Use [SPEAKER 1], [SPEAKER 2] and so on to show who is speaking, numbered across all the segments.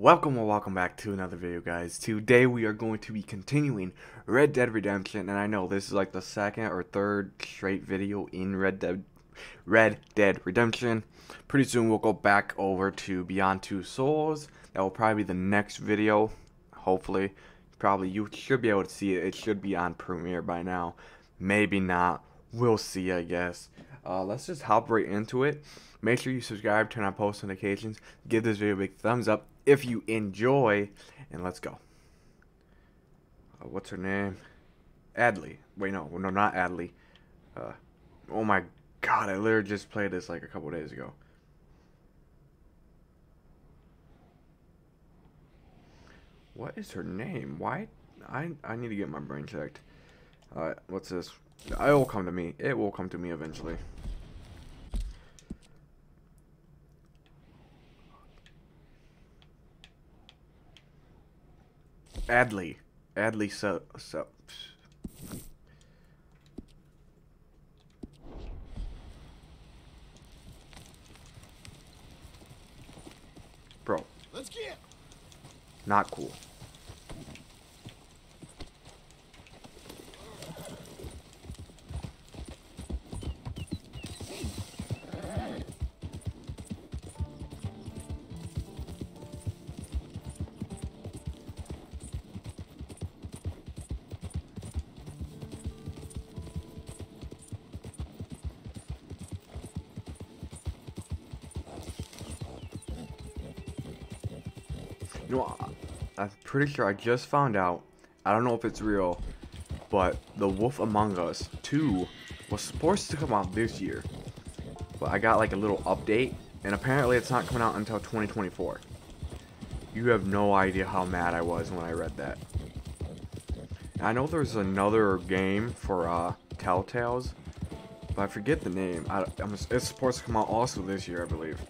[SPEAKER 1] Welcome or welcome back to another video guys. Today we are going to be continuing Red Dead Redemption and I know this is like the second or third straight video in Red Dead Red Dead Redemption. Pretty soon we'll go back over to Beyond Two Souls. That will probably be the next video. Hopefully. Probably you should be able to see it. It should be on Premiere by now. Maybe not. We'll see I guess. Uh, let's just hop right into it. Make sure you subscribe, turn on post notifications, give this video a big thumbs up if you enjoy, and let's go. Uh, what's her name? Adley. Wait, no, no, not Adley. Uh, oh my god, I literally just played this like a couple days ago. What is her name? Why? I I need to get my brain checked. Alright, what's this? It will come to me. It will come to me eventually. Adley. Adley so so Bro.
[SPEAKER 2] Let's get.
[SPEAKER 1] Not cool. Pretty sure I just found out. I don't know if it's real, but The Wolf Among Us 2 was supposed to come out this year. But I got like a little update, and apparently it's not coming out until 2024. You have no idea how mad I was when I read that. I know there's another game for uh, Telltales, but I forget the name. I, it's supposed to come out also this year, I believe.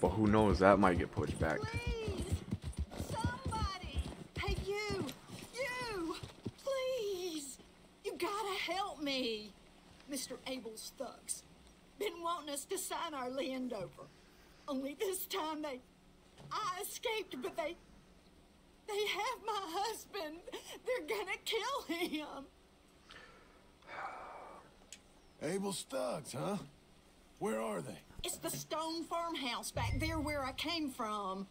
[SPEAKER 1] But who knows, that might get pushed back.
[SPEAKER 3] Please! Somebody! Hey, you! You! Please! You gotta help me! Mr. Abel's thugs. Been wanting us to sign our land over. Only this time they. I escaped, but they. They have my husband. They're gonna kill him.
[SPEAKER 2] Abel thugs, huh? Where are they?
[SPEAKER 3] It's the stone farmhouse back there where I came from.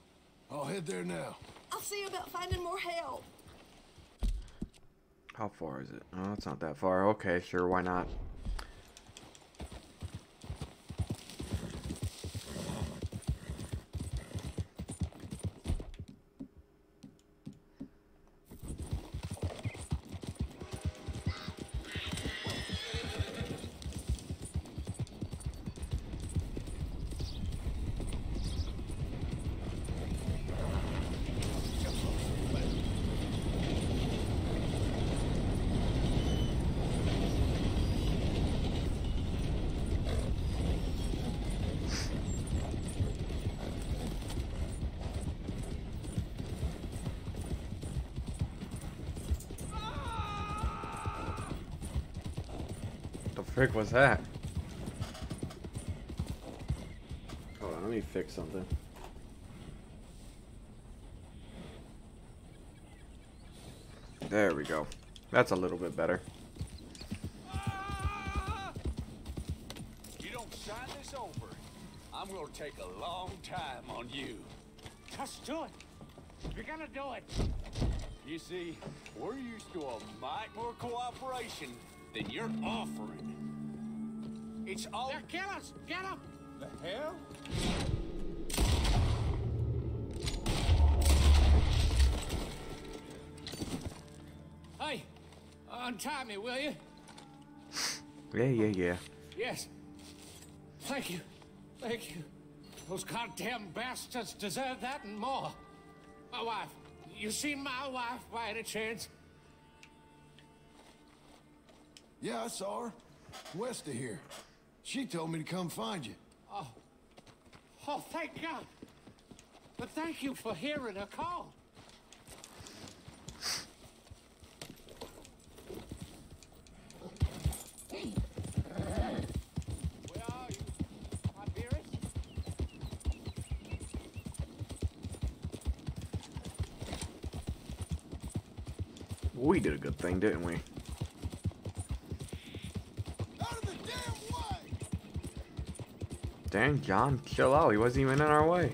[SPEAKER 2] I'll head there now.
[SPEAKER 3] I'll see about finding more help.
[SPEAKER 1] How far is it? Oh, it's not that far. Okay, sure, why not? The frick was that? Hold on, let me fix something. There we go. That's a little bit better.
[SPEAKER 4] You don't sign this over. I'm gonna take a long time on you.
[SPEAKER 5] Just do it. You're gonna do it.
[SPEAKER 4] You see, we're used to a mite more cooperation than you're offering. It's all
[SPEAKER 5] They're killers. Get them.
[SPEAKER 4] the hell?
[SPEAKER 5] Hey, untie me, will you?
[SPEAKER 1] Yeah, yeah, yeah.
[SPEAKER 5] Yes. Thank you. Thank you. Those goddamn bastards deserve that and more. My wife. You seen my wife by any chance?
[SPEAKER 2] Yeah, I saw her. West of here. She told me to come find you.
[SPEAKER 5] Oh. Oh, thank God. But thank you for hearing her call.
[SPEAKER 1] We did a good thing, didn't we? Dang, John, chill out. He wasn't even in our way.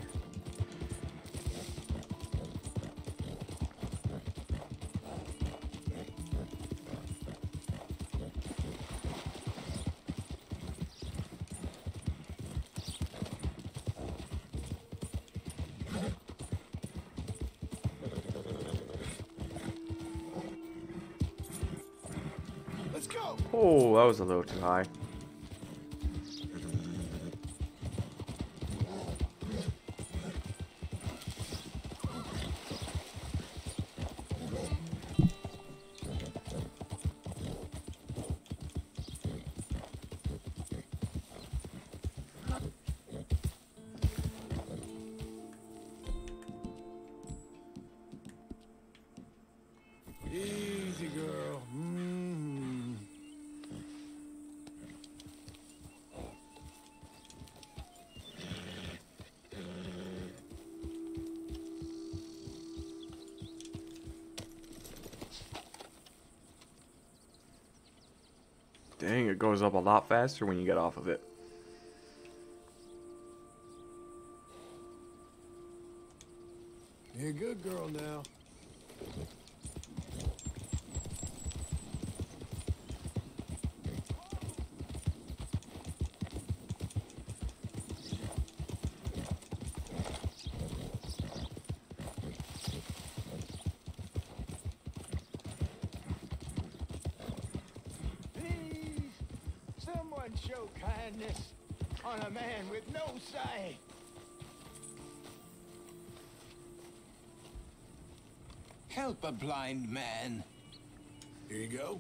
[SPEAKER 2] Let's go!
[SPEAKER 1] Oh, that was a little too high. Dang, it goes up a lot faster when you get off of it.
[SPEAKER 4] Help a blind man.
[SPEAKER 2] Here you go.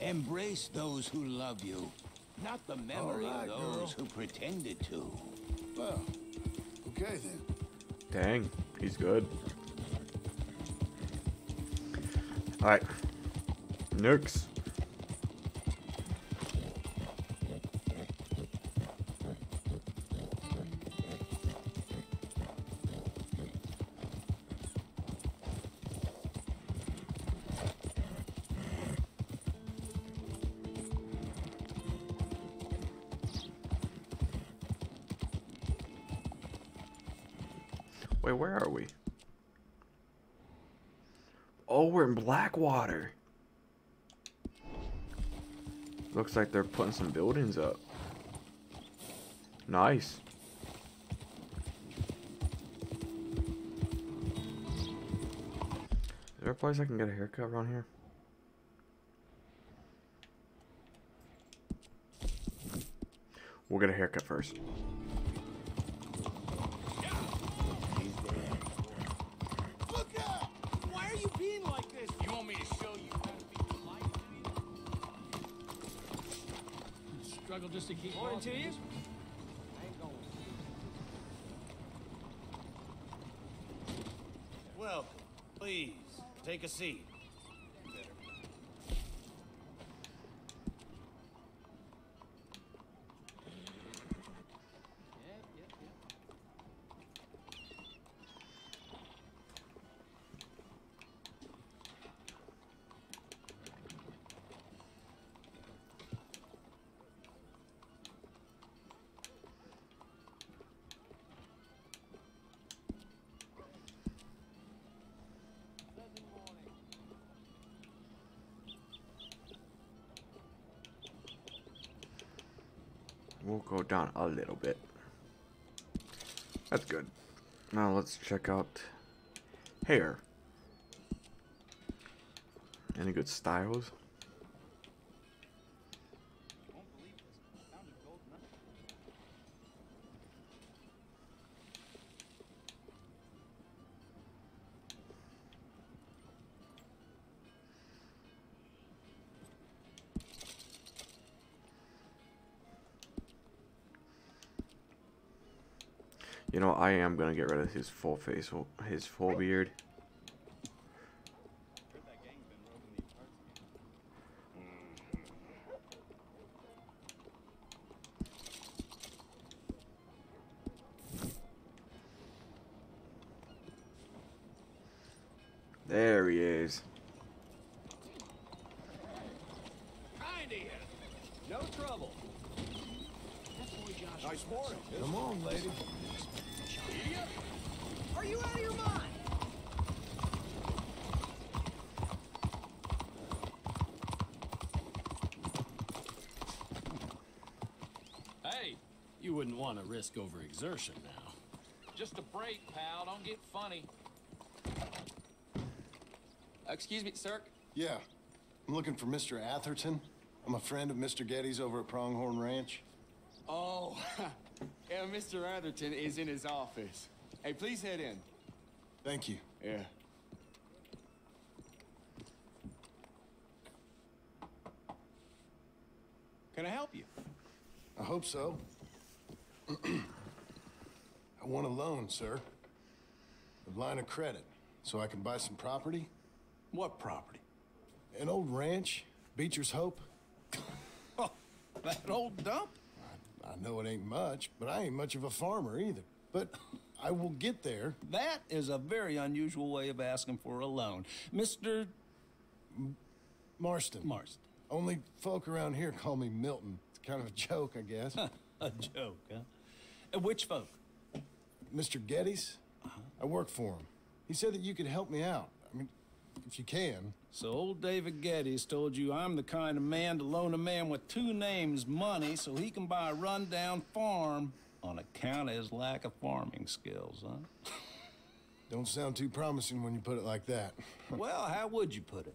[SPEAKER 4] Embrace those who love you, not the memory
[SPEAKER 2] right,
[SPEAKER 4] of those
[SPEAKER 2] girl.
[SPEAKER 4] who pretended to.
[SPEAKER 2] Well, okay then.
[SPEAKER 1] Dang, he's good. Alright. Nukes. Blackwater. Looks like they're putting some buildings up. Nice. Is there a place I can get a haircut around here? We'll get a haircut first.
[SPEAKER 6] Take a seat.
[SPEAKER 1] Down a little bit. That's good. Now let's check out hair. Any good styles? Know, I am gonna get rid of his full face, his full beard. There he is.
[SPEAKER 4] Kinda. No trouble.
[SPEAKER 2] Nice morning. Come on, lady.
[SPEAKER 4] Are you out of your mind?
[SPEAKER 7] Hey, you wouldn't want to risk overexertion now.
[SPEAKER 8] Just a break, pal. Don't get funny. Uh, excuse me, sir.
[SPEAKER 2] Yeah. I'm looking for Mr. Atherton. I'm a friend of Mr. Geddes over at Pronghorn Ranch.
[SPEAKER 9] Oh, yeah, Mr. Atherton is in his office. Hey, please head in.
[SPEAKER 2] Thank you.
[SPEAKER 9] Yeah. Can I help you?
[SPEAKER 2] I hope so. I want a loan, sir. A line of credit, so I can buy some property.
[SPEAKER 9] What property?
[SPEAKER 2] An old ranch, Beecher's Hope.
[SPEAKER 9] Oh, that old dump?
[SPEAKER 2] I know it ain't much, but I ain't much of a farmer either. But I will get there.
[SPEAKER 9] That is a very unusual way of asking for a loan. Mr.
[SPEAKER 2] Marston.
[SPEAKER 9] Marston.
[SPEAKER 2] Only folk around here call me Milton. It's kind of a joke, I guess.
[SPEAKER 9] a joke, huh? Uh, which folk?
[SPEAKER 2] Mr. Geddes? Uh-huh. I work for him. He said that you could help me out. I mean, if you can.
[SPEAKER 9] So old David Geddes told you I'm the kind of man to loan a man with two names money so he can buy a rundown farm on account of his lack of farming skills, huh?
[SPEAKER 2] Don't sound too promising when you put it like that.
[SPEAKER 9] well, how would you put it?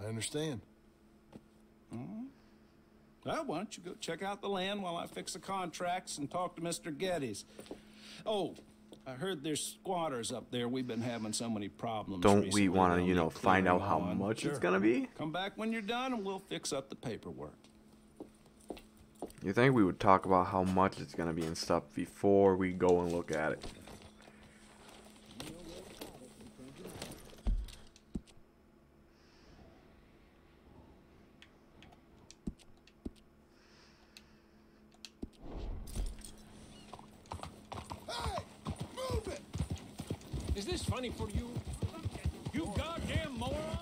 [SPEAKER 2] I understand. Mm-hmm.
[SPEAKER 9] Well, why don't you go check out the land while I fix the contracts and talk to Mr. Geddes? Oh, I heard there's squatters up there. We've been having so many problems.
[SPEAKER 1] Don't we want to, you know, find out how
[SPEAKER 9] on.
[SPEAKER 1] much it's gonna be?
[SPEAKER 9] Come back when you're done and we'll fix up the paperwork.
[SPEAKER 1] You think we would talk about how much it's gonna be and stuff before we go and look at it?
[SPEAKER 5] Funny for you? You goddamn moron!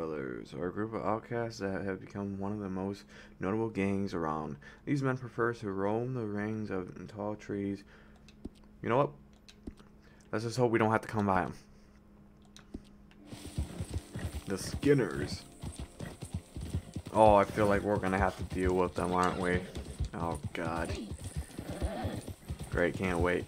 [SPEAKER 1] Brothers are a group of outcasts that have become one of the most notable gangs around. These men prefer to roam the rings of tall trees. You know what? Let's just hope we don't have to come by them. The Skinners. Oh, I feel like we're gonna have to deal with them, aren't we? Oh, God. Great, can't wait.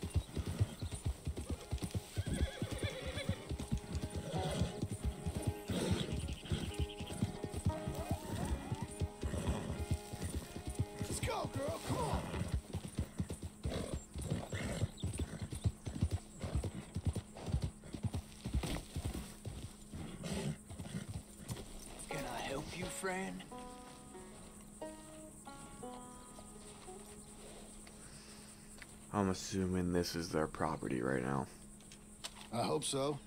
[SPEAKER 1] Assuming this is their property right now.
[SPEAKER 2] I hope so.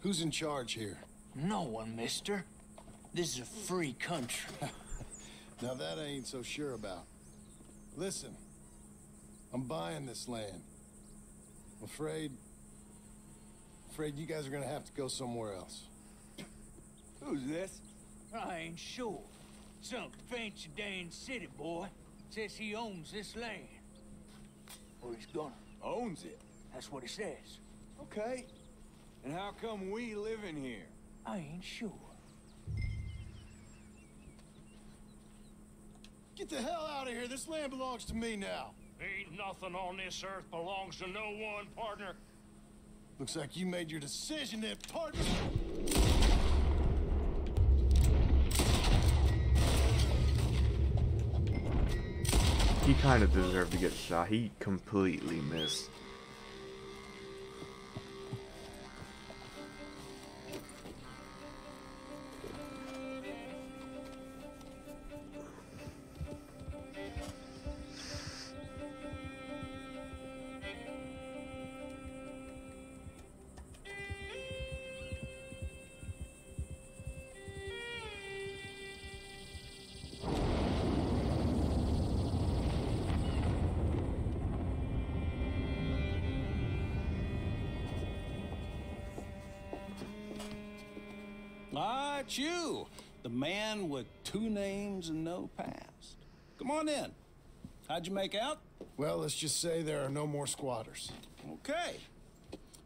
[SPEAKER 2] Who's in charge here?
[SPEAKER 8] No one, mister. This is a free country.
[SPEAKER 2] Now that I ain't so sure about. Listen, I'm buying this land. I'm afraid... Afraid you guys are gonna have to go somewhere else.
[SPEAKER 8] Who's this? I ain't sure. Some fancy Dan city boy says he owns this land. Or he's gonna.
[SPEAKER 4] Owns it.
[SPEAKER 8] That's what he says.
[SPEAKER 4] Okay. And how come we live in here?
[SPEAKER 8] I ain't sure.
[SPEAKER 2] Get the hell out of here. This land belongs to me now.
[SPEAKER 5] Ain't nothing on this earth belongs to no one, partner.
[SPEAKER 2] Looks like you made your decision then, partner.
[SPEAKER 1] He kind of deserved to get shot. He completely missed.
[SPEAKER 9] Man with two names and no past. Come on in. How'd you make out?
[SPEAKER 2] Well, let's just say there are no more squatters.
[SPEAKER 9] Okay.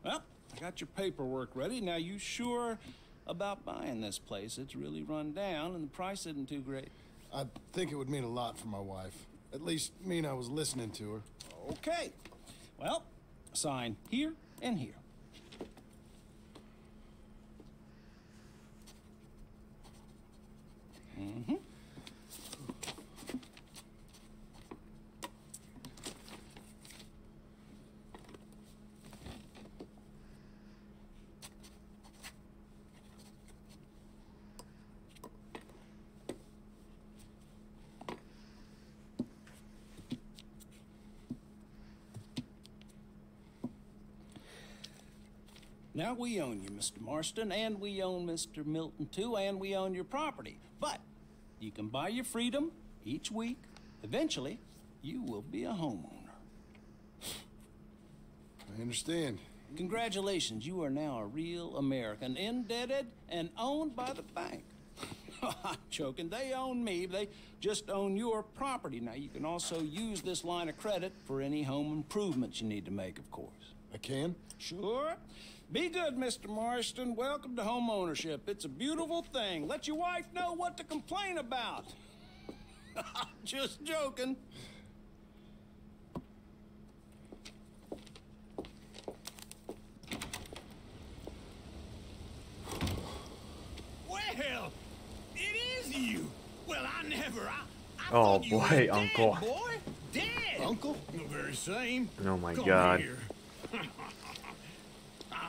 [SPEAKER 9] Well, I got your paperwork ready. Now, you sure about buying this place? It's really run down, and the price isn't too great.
[SPEAKER 2] I think it would mean a lot for my wife. At least mean I was listening to her.
[SPEAKER 9] Okay. Well, sign here and here. Mm-hmm. Now we own you, Mr. Marston, and we own Mr. Milton too, and we own your property. But can buy your freedom each week. Eventually, you will be a homeowner.
[SPEAKER 2] I understand.
[SPEAKER 9] Congratulations, you are now a real American, indebted and owned by the bank. I'm joking. They own me. They just own your property. Now, you can also use this line of credit for any home improvements you need to make, of course.
[SPEAKER 2] I can?
[SPEAKER 9] Sure. Be good, Mr. Marston. Welcome to home ownership. It's a beautiful thing. Let your wife know what to complain about. Just joking.
[SPEAKER 10] Well, it is you. Well, I never. I, I
[SPEAKER 1] Oh
[SPEAKER 10] thought you was dead,
[SPEAKER 1] Uncle.
[SPEAKER 10] boy. Dead.
[SPEAKER 2] Uncle?
[SPEAKER 10] The very same.
[SPEAKER 1] Oh my
[SPEAKER 10] Come
[SPEAKER 1] God.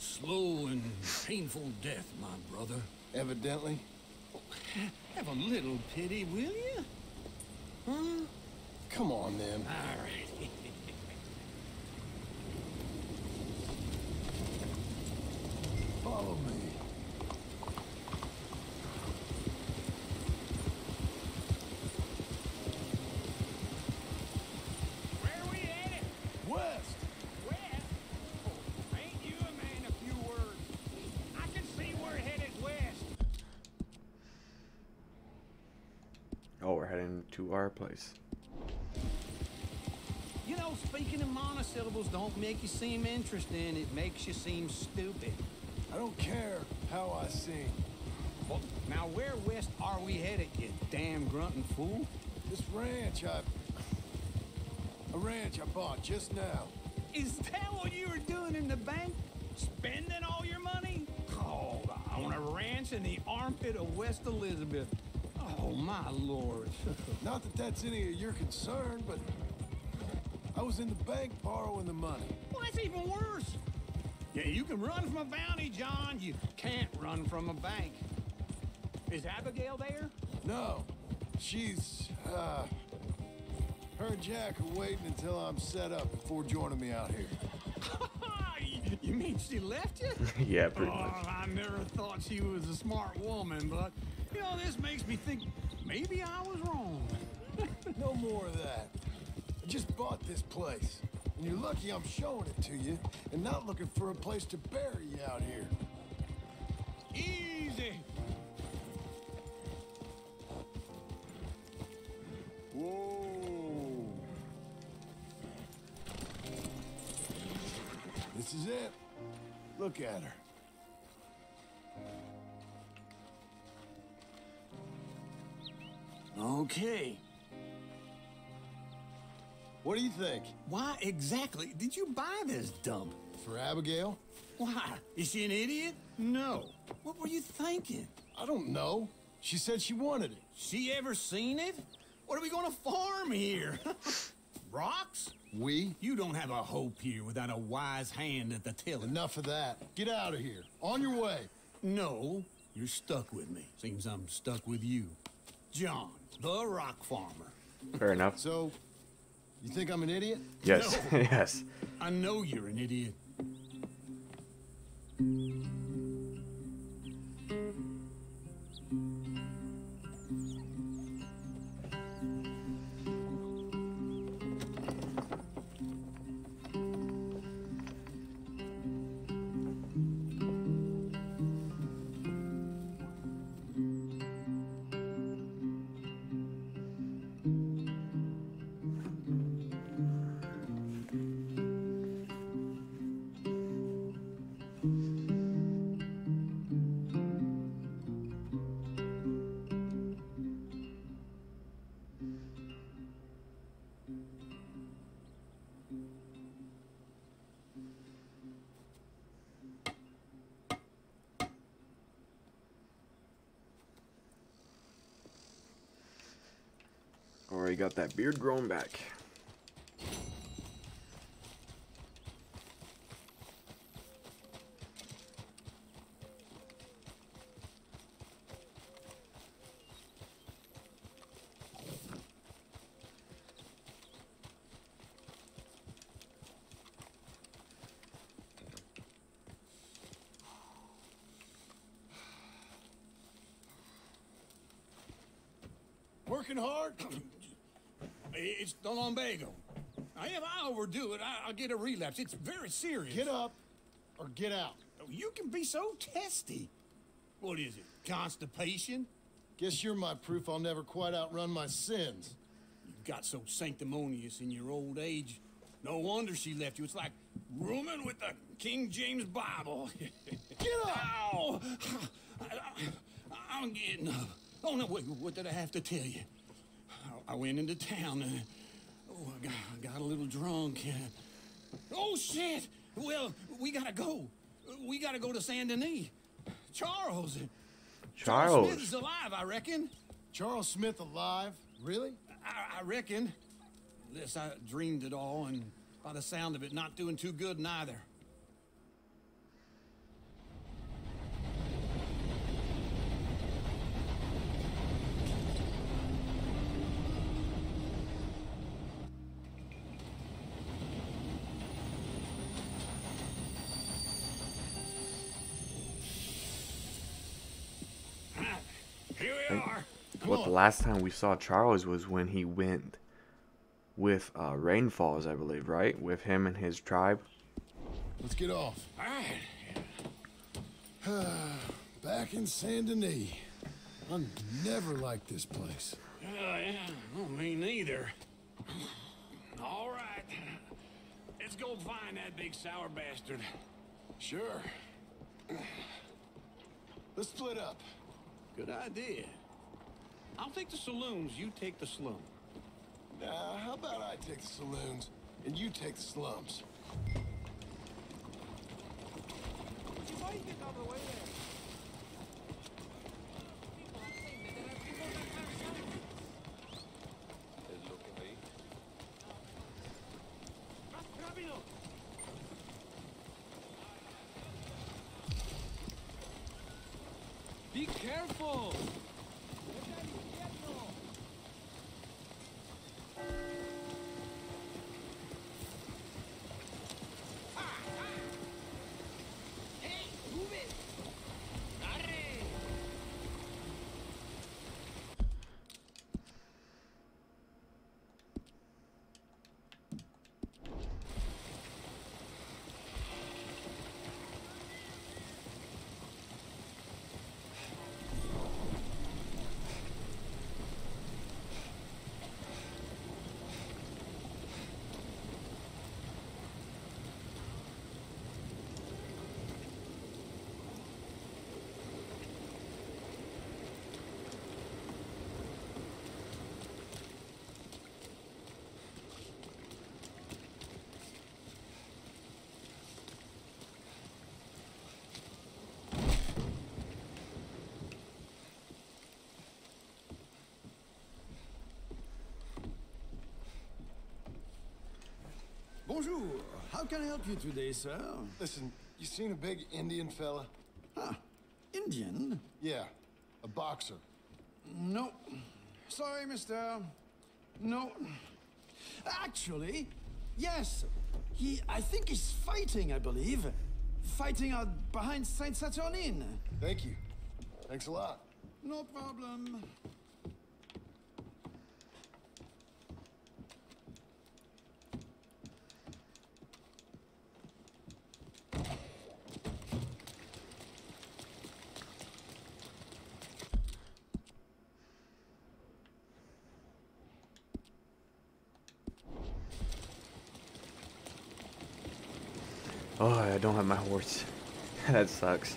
[SPEAKER 10] slow and painful death, my brother.
[SPEAKER 2] Evidently.
[SPEAKER 10] Have a little pity, will you? Huh?
[SPEAKER 2] Come on, then.
[SPEAKER 10] All right.
[SPEAKER 2] Follow me.
[SPEAKER 1] Heading to our place.
[SPEAKER 4] You know, speaking in monosyllables don't make you seem interesting. It makes you seem stupid.
[SPEAKER 2] I don't care how I sing.
[SPEAKER 4] Well, now where west are we headed, you damn grunting fool?
[SPEAKER 2] This ranch I... A ranch I bought just now.
[SPEAKER 4] Is that what you were doing in the bank? Spending all your money? Oh,
[SPEAKER 10] on a ranch in the armpit of West Elizabeth. Oh, my lord.
[SPEAKER 2] Not that that's any of your concern, but I was in the bank borrowing the money.
[SPEAKER 10] well, that's even worse. Yeah, you can run from a bounty, John. You can't run from a bank. Is Abigail there?
[SPEAKER 2] No, she's, uh, her and Jack are waiting until I'm set up before joining me out here.
[SPEAKER 10] you mean she left you?
[SPEAKER 1] yeah, pretty
[SPEAKER 10] oh,
[SPEAKER 1] much.
[SPEAKER 10] I never thought she was a smart woman, but, know, this makes me think maybe I was wrong.
[SPEAKER 2] No more of that. I just bought this place. And you're lucky I'm showing it to you and not looking for a place to bury you out here.
[SPEAKER 10] Easy.
[SPEAKER 2] Whoa. This is it. Look at her.
[SPEAKER 10] Okay.
[SPEAKER 2] What do you think?
[SPEAKER 10] Why exactly did you buy this dump?
[SPEAKER 2] For Abigail?
[SPEAKER 10] Why? Is she an idiot? No. What were you thinking?
[SPEAKER 2] I don't know. She said she wanted it.
[SPEAKER 10] She ever seen it? What are we gonna farm here? Rocks?
[SPEAKER 2] We?
[SPEAKER 10] You don't have a hope here without a wise hand at the tiller.
[SPEAKER 2] Enough of that. Get out of here. On your way.
[SPEAKER 10] No, you're stuck with me. Seems I'm stuck with you. John, the rock farmer.
[SPEAKER 1] Fair enough.
[SPEAKER 2] So, you think I'm an idiot?
[SPEAKER 1] Yes,
[SPEAKER 10] No.
[SPEAKER 1] yes.
[SPEAKER 10] I know you're an idiot.
[SPEAKER 1] Got that beard growing back.
[SPEAKER 2] Working hard?
[SPEAKER 10] It's the lumbago. Now, if I overdo it, I- I'll get a relapse. It's very serious.
[SPEAKER 2] Get up or get out.
[SPEAKER 10] Oh, you can be so testy. What is it? Constipation?
[SPEAKER 2] Guess you're my proof I'll never quite outrun my sins.
[SPEAKER 10] You got so sanctimonious in your old age. No wonder she left you. It's like rooming with the King James Bible.
[SPEAKER 2] Get up!
[SPEAKER 10] Ow! I, am getting up. Oh, no, wait, what did I have to tell you? I, I went into town and oh, I got, I got a little drunk. Oh, shit! Well, we gotta go. We gotta go to Saint Denis. Charles.
[SPEAKER 1] Charles.
[SPEAKER 10] Smith is alive, I reckon.
[SPEAKER 2] Charles Smith alive? Really?
[SPEAKER 10] I, I reckon. Unless I dreamed it all, and by the sound of it, not doing too good neither. Here we are.
[SPEAKER 1] What the last time we saw Charles was when he went with uh, Rains Fall, I believe, right? With him and his tribe.
[SPEAKER 2] Let's get off.
[SPEAKER 10] All right.
[SPEAKER 2] Back in Saint Denis. I never liked this place.
[SPEAKER 10] Uh, yeah, well, me neither. All right. Let's go find that big sour bastard.
[SPEAKER 2] Sure. Let's split up.
[SPEAKER 10] Good idea. I'll take the saloons, you take the slum.
[SPEAKER 2] Nah, how about I take the saloons and you take the slums?
[SPEAKER 7] Careful!
[SPEAKER 11] Bonjour. How can I help you today, sir?
[SPEAKER 2] Listen, you seen a big Indian fella?
[SPEAKER 11] Huh. Indian?
[SPEAKER 2] Yeah, a boxer.
[SPEAKER 11] No. Sorry, mister. No. Actually, yes. He, I think he's fighting, I believe. Fighting out behind Saint Saturnin.
[SPEAKER 2] Thank you. Thanks a lot.
[SPEAKER 11] No problem.
[SPEAKER 1] Oh, I don't have my horse. that sucks.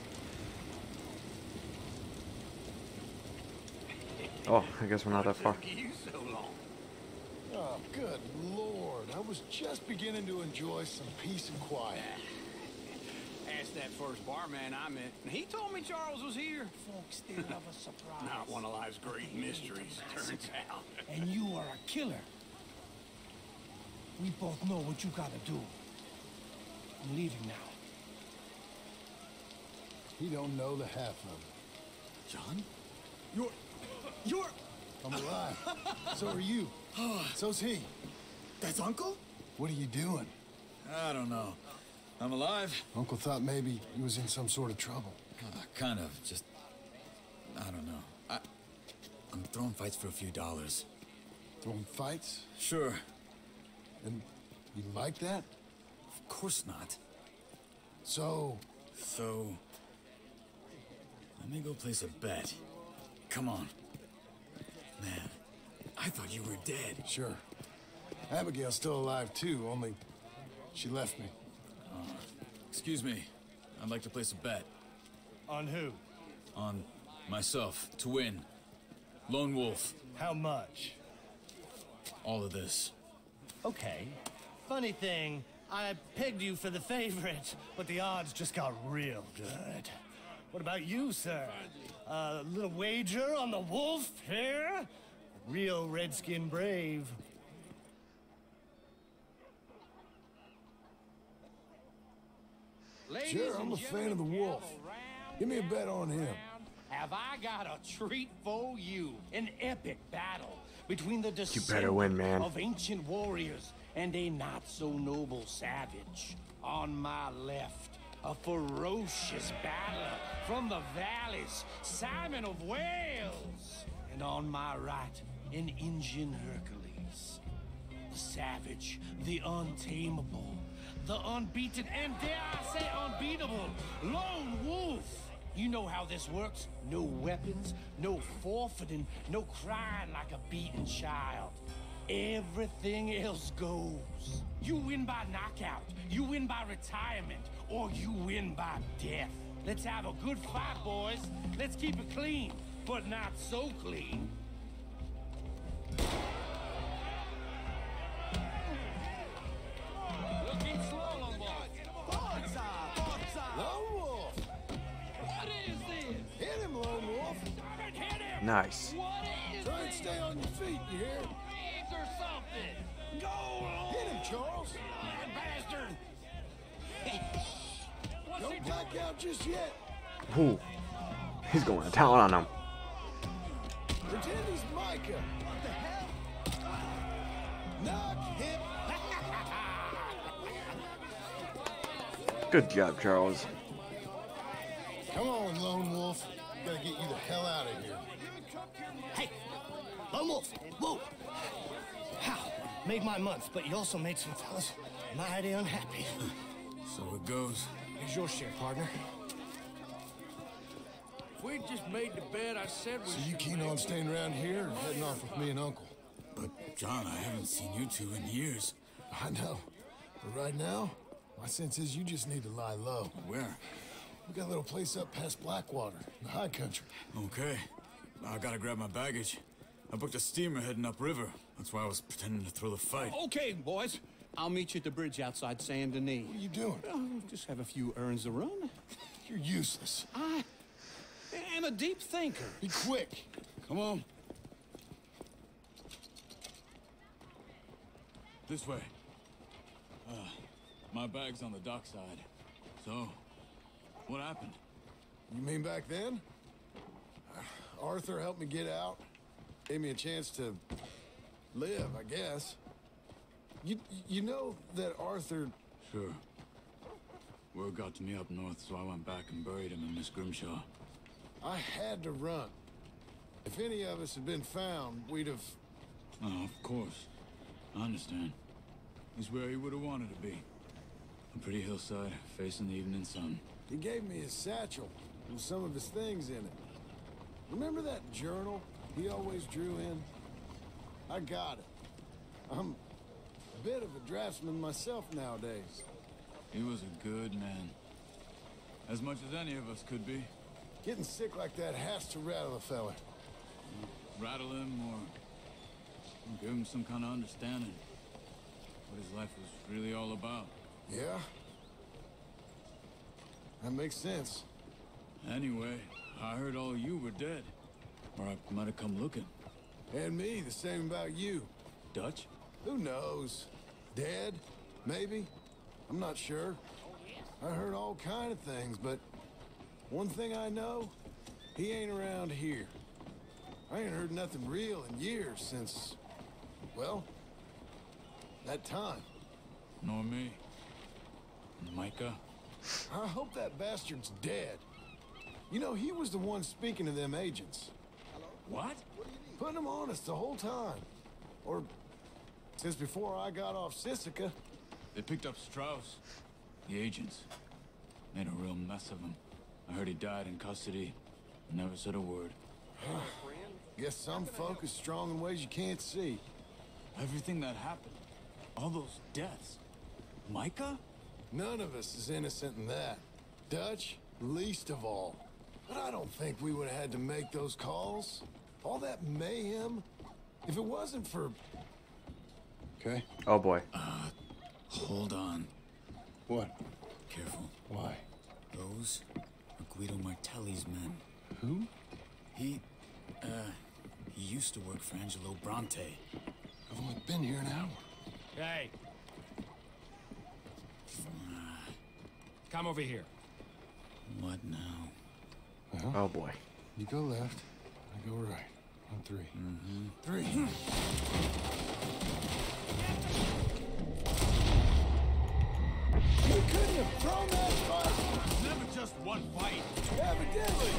[SPEAKER 1] Oh, I guess we're not that far.
[SPEAKER 4] you so long?
[SPEAKER 2] Oh, good lord. I was just beginning to enjoy some peace and quiet.
[SPEAKER 4] Asked that first barman I met, and he told me Charles was here.
[SPEAKER 8] Folks still have a surprise.
[SPEAKER 4] Not one of life's great mysteries, turns out.
[SPEAKER 8] And you are a killer. We both know what you gotta do. I'm leaving now.
[SPEAKER 2] He don't know the half of it.
[SPEAKER 11] John? You're... You're...
[SPEAKER 2] I'm alive. so are you. So's he.
[SPEAKER 11] That's Uncle?
[SPEAKER 2] What are you doing?
[SPEAKER 11] I don't know. I'm alive.
[SPEAKER 2] Uncle thought maybe he was in some sort of trouble.
[SPEAKER 11] Uh, kind of. Just... I don't know. I... I'm throwing fights for a few dollars.
[SPEAKER 2] Throwing fights?
[SPEAKER 11] Sure.
[SPEAKER 2] And you like that?
[SPEAKER 11] Of course not.
[SPEAKER 2] So,
[SPEAKER 11] So... Let me go place a bet. Come on. Man, I thought you were dead.
[SPEAKER 2] sure. Abigail's still alive too, only she left me.
[SPEAKER 11] Uh, excuse me. I'd like to place a bet.
[SPEAKER 8] On who?
[SPEAKER 11] On myself, to win. Lone Wolf.
[SPEAKER 8] How much?
[SPEAKER 11] All of this.
[SPEAKER 8] Okay. Funny thing, I pegged you for the favorite, but the odds just got real good. What about you, sir? A little wager on the wolf here? Real redskin brave.
[SPEAKER 2] Sure, I'm a fan of the wolf. Give me a bet on him.
[SPEAKER 8] Have I got a treat for you? An epic battle between the
[SPEAKER 1] better win, man.
[SPEAKER 8] descendants of ancient warriors and a not so noble savage. On my left, a ferocious battler from the valleys, Simon of Wales. And on my right, an Indian Hercules. The savage, the untamable, the unbeaten, and dare I say unbeatable, Lone Wolf. You know how this works. No weapons, no forfeiting, no crying like a beaten child. Everything else goes. You win by knockout, you win by retirement, or you win by death. Let's have a good fight, boys. Let's keep it clean, but not so clean.
[SPEAKER 7] Looking slow, Lone Wolf.
[SPEAKER 2] Lone Wolf!
[SPEAKER 7] What is this?
[SPEAKER 2] Hit him, Lone Wolf!
[SPEAKER 7] Hit him!
[SPEAKER 1] Nice.
[SPEAKER 2] Try and stay on your feet, you hear?
[SPEAKER 7] What's he
[SPEAKER 2] Don't black out just yet.
[SPEAKER 1] Ooh. He's going to town on him.
[SPEAKER 2] Pretend he's Micah. What the hell? Knock him.
[SPEAKER 1] Good job, Charles.
[SPEAKER 2] Come on, Lone Wolf. Gotta get you the hell out of here.
[SPEAKER 8] Hey, Lone Wolf, whoa! How? Made my month, but you also made some fellas mighty unhappy.
[SPEAKER 11] So it goes.
[SPEAKER 8] Here's your share, partner.
[SPEAKER 5] If we just made the bed I said we
[SPEAKER 2] So you keen on staying around here or heading off with me and Uncle?
[SPEAKER 11] But, John, I haven't seen you two in years.
[SPEAKER 2] I know. But right now, my sense is you just need to lie low.
[SPEAKER 11] Where?
[SPEAKER 2] We got a little place up past Blackwater, in the high country.
[SPEAKER 11] Okay. I gotta grab my baggage. I booked a steamer heading upriver. That's why I was pretending to throw the fight.
[SPEAKER 9] Okay, boys. I'll meet you at the bridge outside Saint Denis.
[SPEAKER 2] What are you doing?
[SPEAKER 9] Oh, just have a few errands to run.
[SPEAKER 2] You're useless.
[SPEAKER 9] I am a deep thinker.
[SPEAKER 2] Be quick.
[SPEAKER 11] Come on. This way. Uh, my bag's on the dockside. So, what happened?
[SPEAKER 2] You mean back then? Uh, Arthur helped me get out. Gave me a chance to live, I guess. You you know that Arthur
[SPEAKER 11] Sure. Word got to me up north, so I went back and buried him in Miss Grimshaw.
[SPEAKER 2] I had to run. If any of us had been found, we'd have
[SPEAKER 11] Oh, of course. I understand. He's where he would have wanted to be. A pretty hillside, facing the evening sun.
[SPEAKER 2] He gave me his satchel with some of his things in it. Remember that journal he always drew in? I got it. I'm a bit of a draftsman myself nowadays.
[SPEAKER 11] He was a good man. As much as any of us could be.
[SPEAKER 2] Getting sick like that has to rattle a fella.
[SPEAKER 11] Rattle him or give him some kind of understanding. What his life was really all about.
[SPEAKER 2] Yeah? That makes sense.
[SPEAKER 11] Anyway, I heard all you were dead. Or I might have come looking.
[SPEAKER 2] And me, the same about you.
[SPEAKER 11] Dutch?
[SPEAKER 2] Who knows? Dead? Maybe? I'm not sure. I heard all kind of things, but one thing I know, he ain't around here. I ain't heard nothing real in years since, well, that time.
[SPEAKER 11] Nor me. Micah?
[SPEAKER 2] I hope that bastard's dead. You know, he was the one speaking to them agents.
[SPEAKER 11] What?
[SPEAKER 2] Putting them on us the whole time. Or since before I got off Sisika.
[SPEAKER 11] They picked up Strauss. The agents. Made a real mess of him. I heard he died in custody. Never said a word.
[SPEAKER 2] Guess some folk is strong in ways you can't see.
[SPEAKER 11] Everything that happened. All those deaths. Micah?
[SPEAKER 2] None of us is innocent in that. Dutch, least of all. But I don't think we would have had to make those calls. All that mayhem. If it wasn't for... Okay.
[SPEAKER 1] Oh boy.
[SPEAKER 11] Uh, hold on.
[SPEAKER 2] What?
[SPEAKER 11] Careful.
[SPEAKER 2] Why?
[SPEAKER 11] Those are Guido Martelli's men.
[SPEAKER 2] Who?
[SPEAKER 11] He, uh, he used to work for Angelo Bronte.
[SPEAKER 2] I've only been here an hour.
[SPEAKER 5] Hey. Come over here.
[SPEAKER 11] What now?
[SPEAKER 2] Well,
[SPEAKER 1] Oh boy.
[SPEAKER 2] you go left, I go right. On 3
[SPEAKER 11] Mm-hmm.
[SPEAKER 2] Three. couldn't have thrown that fight.
[SPEAKER 11] Never just one fight.
[SPEAKER 2] Evidently.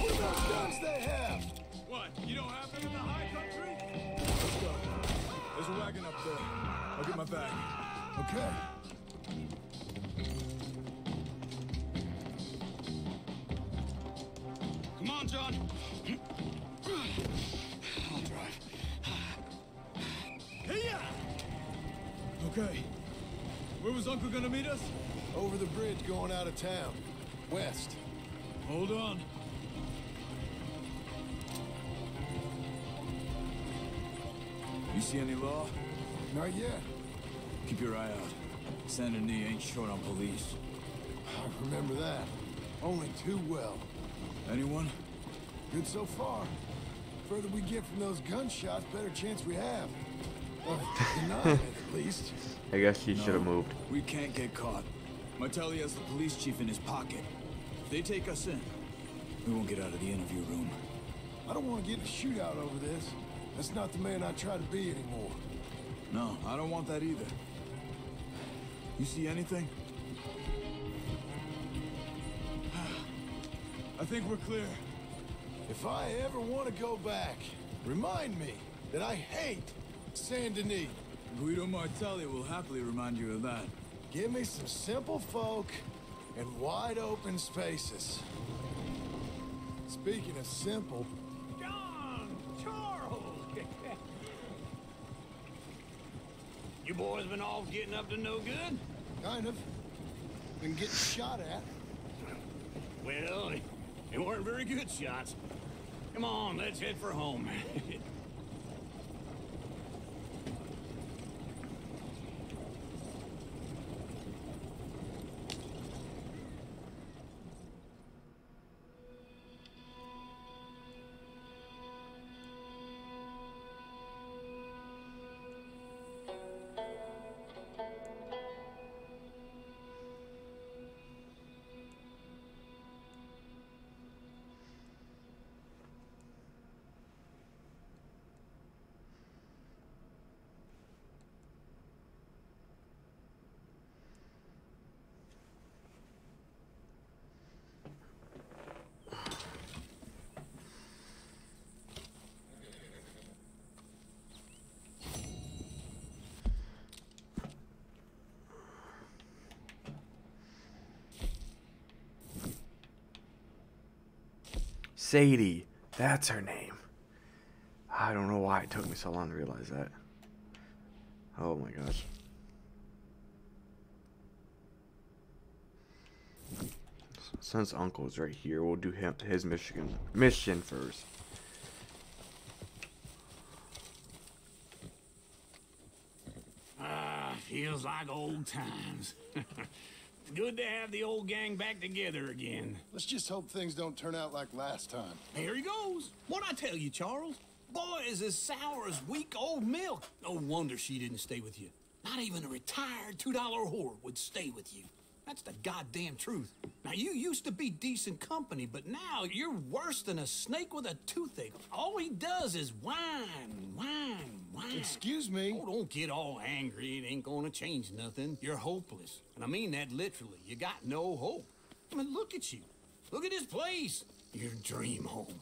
[SPEAKER 2] What about guns they have?
[SPEAKER 11] What? You don't have them in the high country? Let's go. There's a wagon up there. I'll get my bag.
[SPEAKER 2] Okay.
[SPEAKER 10] Come on, John.
[SPEAKER 11] Okay. Where was Uncle gonna meet us?
[SPEAKER 2] Over the bridge going out of town. West.
[SPEAKER 11] Hold on. You see any law?
[SPEAKER 2] Not yet.
[SPEAKER 11] Keep your eye out. Saint Denis ain't short on police.
[SPEAKER 2] I remember that. Only too well.
[SPEAKER 11] Anyone?
[SPEAKER 2] Good so far. The Further we get from those gunshots, better chance we have. Of at least.
[SPEAKER 1] I guess he should have moved.
[SPEAKER 11] We can't get caught. Martelli has the police chief in his pocket. If They take us in. We won't get out of the interview room.
[SPEAKER 2] I don't want to get in a shootout over this. That's not the man I try to be anymore.
[SPEAKER 11] No, I don't want that either. You see anything? I think we're clear.
[SPEAKER 2] If I ever want to go back, remind me that I hate Saint Denis.
[SPEAKER 11] Guido Martelli will happily remind you of that.
[SPEAKER 2] Give me some simple folk and wide open spaces. Speaking of simple,
[SPEAKER 5] John! Charles! you boys been off getting up to no good?
[SPEAKER 2] kind of. Been getting shot at.
[SPEAKER 5] Well, they weren't very good shots. Come on, let's head for home.
[SPEAKER 1] Sadie. That's her name. I don't know why it took me so long to realize that. Oh my gosh. Since Uncle's right here, we'll do him his Michigan mission first.
[SPEAKER 5] Ah, feels like old times. Good to have the old gang back together again.
[SPEAKER 2] Let's just hope things don't turn out like last time.
[SPEAKER 10] Here he goes. What'd I tell you, Charles? Boy is as sour as weak old milk. No wonder she didn't stay with you. Not even a retired $2 whore would stay with you. That's the goddamn truth. Now, you used to be decent company, but now you're worse than a snake with a toothache. All he does is whine, whine, whine.
[SPEAKER 2] Excuse me?
[SPEAKER 10] Oh, don't get all angry. It ain't gonna change nothing. You're hopeless. And I mean that literally. You got no hope. I mean, look at you. Look at this place. Your dream home.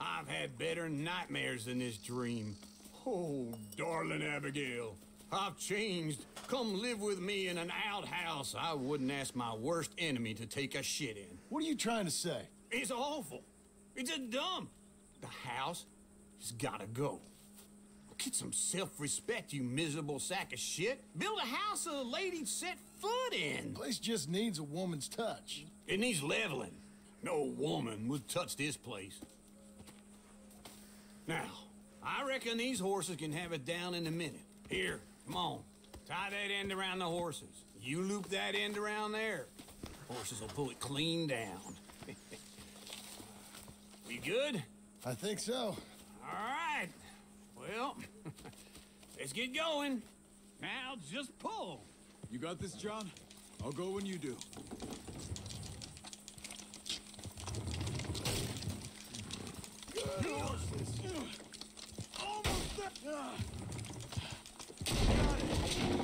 [SPEAKER 10] I've had better nightmares than this dream. Oh, darling Abigail. I've changed. Come live with me in an outhouse I wouldn't ask my worst enemy to take a shit in.
[SPEAKER 2] What are you trying to say?
[SPEAKER 10] It's awful. It's a dump. The house has gotta go. Get some self-respect, you miserable sack of shit. Build a house a lady'd set foot in.
[SPEAKER 2] Place just needs a woman's touch.
[SPEAKER 10] It needs leveling. No woman would touch this place. Now, I reckon these horses can have it down in a minute. Here, come on. Tie that end around the horses. You loop that end around there. Horses will pull it clean down. we good?
[SPEAKER 2] I think so.
[SPEAKER 10] All right. Well, let's get going. Now just pull.
[SPEAKER 11] You got this, John? I'll go when you do.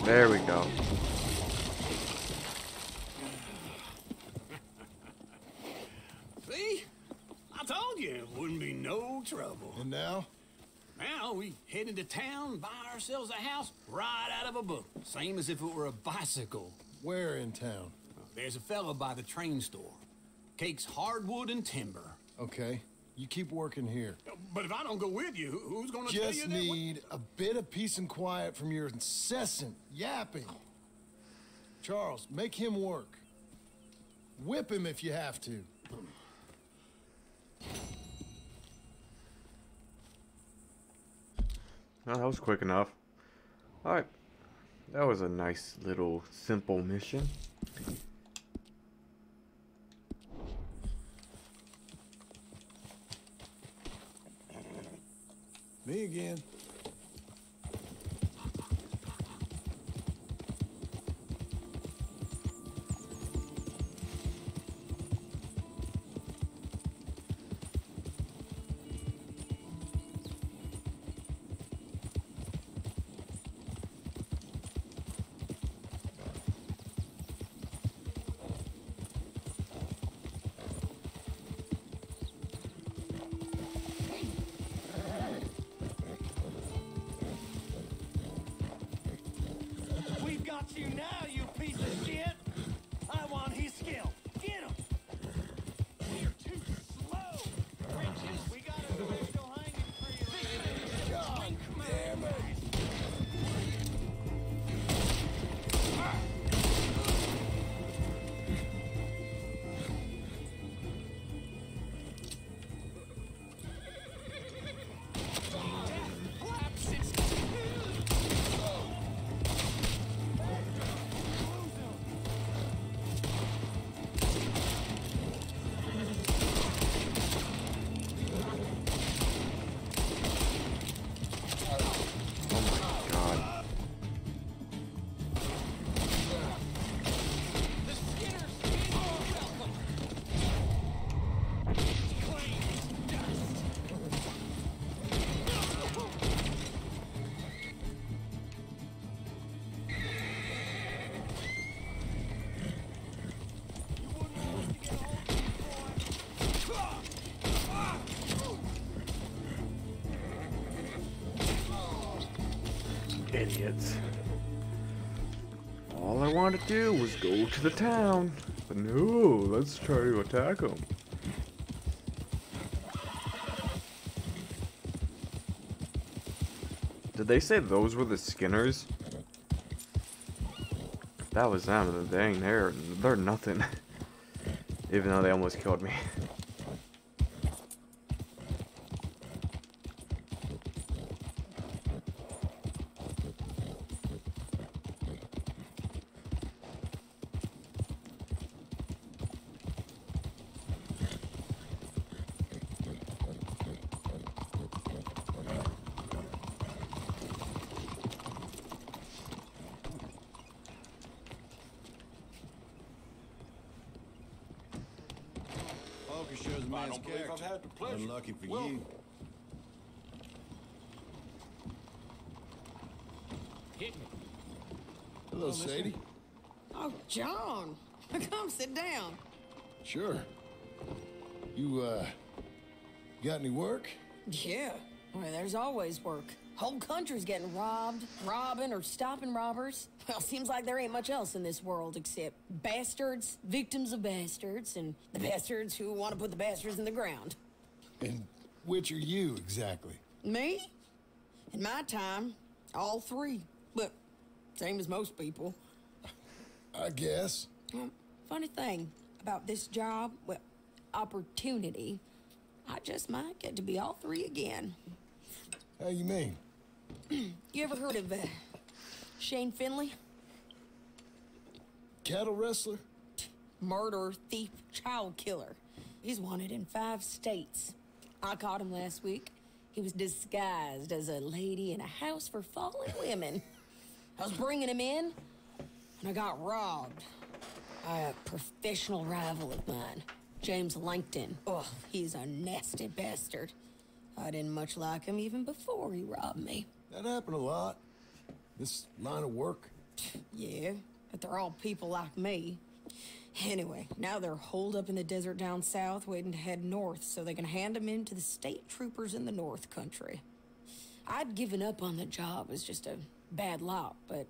[SPEAKER 1] There we go.
[SPEAKER 10] See? I told you it wouldn't be no trouble.
[SPEAKER 2] And now?
[SPEAKER 10] Now we head into town, buy ourselves a house right out of a book. Same as if it were a bicycle.
[SPEAKER 2] Where in town?
[SPEAKER 10] Uh, there's a fella by the train store. Cakes hardwood and timber.
[SPEAKER 2] Okay. You keep working here.
[SPEAKER 10] Uh, but if I don't go with you, who's gonna tell you
[SPEAKER 2] Just need a bit of peace and quiet from your incessant yapping. Charles, make him work. Whip him if you have to.
[SPEAKER 1] That was quick enough. Alright. That was a nice little simple mission.
[SPEAKER 2] Me again.
[SPEAKER 8] you now, you
[SPEAKER 1] Idiots. All I wanted to do was go to the town. But no, let's try to attack them. Did they say those were the Skinners? That was them, dang, they're, they're nothing. Even though they almost killed me.
[SPEAKER 2] Poker shows a man's
[SPEAKER 12] don't believe I've
[SPEAKER 2] character.
[SPEAKER 12] had the pleasure.
[SPEAKER 2] Unlucky for
[SPEAKER 12] Welcome.
[SPEAKER 2] you.
[SPEAKER 13] Hit me.
[SPEAKER 2] Hello, Sadie.
[SPEAKER 14] Oh, John. Come sit down.
[SPEAKER 2] Sure. You, uh, got any work?
[SPEAKER 14] Yeah. Well, there's always work. Whole country's getting robbed, robbing, or stopping robbers. Well, seems like there ain't much else in this world except bastards, victims of bastards, and the bastards who want to put the bastards in the ground.
[SPEAKER 2] And which are you exactly?
[SPEAKER 14] Me? In my time, all three. But same as most people.
[SPEAKER 2] I guess.
[SPEAKER 14] Um, funny thing about this job, well, opportunity, I just might get to be all three again.
[SPEAKER 2] How you mean?
[SPEAKER 14] You ever heard of uh, Shane Finley?
[SPEAKER 2] Cattle rustler?
[SPEAKER 14] Murderer, thief, child killer. He's wanted in five states. I caught him last week. He was disguised as a lady in a house for fallen women. I was bringing him in, and I got robbed by a professional rival of mine, James Langton. Oh, he's a nasty bastard. I didn't much like him even before he robbed me.
[SPEAKER 2] That happened a lot. This line of work.
[SPEAKER 14] Yeah, but they're all people like me. Anyway, now they're holed up in the desert down south, waiting to head north so they can hand them in to the state troopers in the north country. I'd given up on the job as just a bad lot, but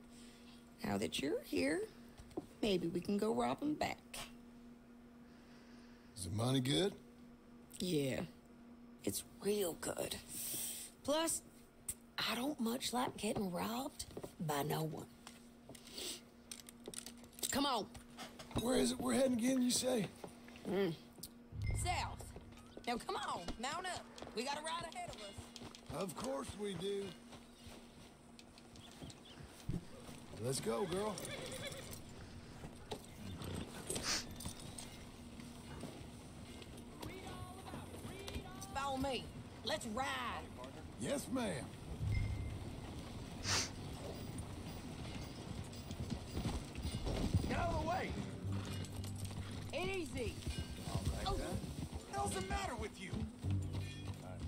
[SPEAKER 14] now that you're here, maybe we can go rob them back.
[SPEAKER 2] Is the money good?
[SPEAKER 14] Yeah, it's real good. Plus, I don't much like getting robbed by no one. Come on.
[SPEAKER 2] Where is it we're heading again, you say? Mm.
[SPEAKER 14] South. Now come on, mount up. We got a ride ahead of us.
[SPEAKER 2] Of course we do. Let's go, girl.
[SPEAKER 14] Follow me. Let's ride.
[SPEAKER 2] Yes, ma'am.
[SPEAKER 15] Get out of the way!
[SPEAKER 14] Easy.
[SPEAKER 15] hell's the matter with you?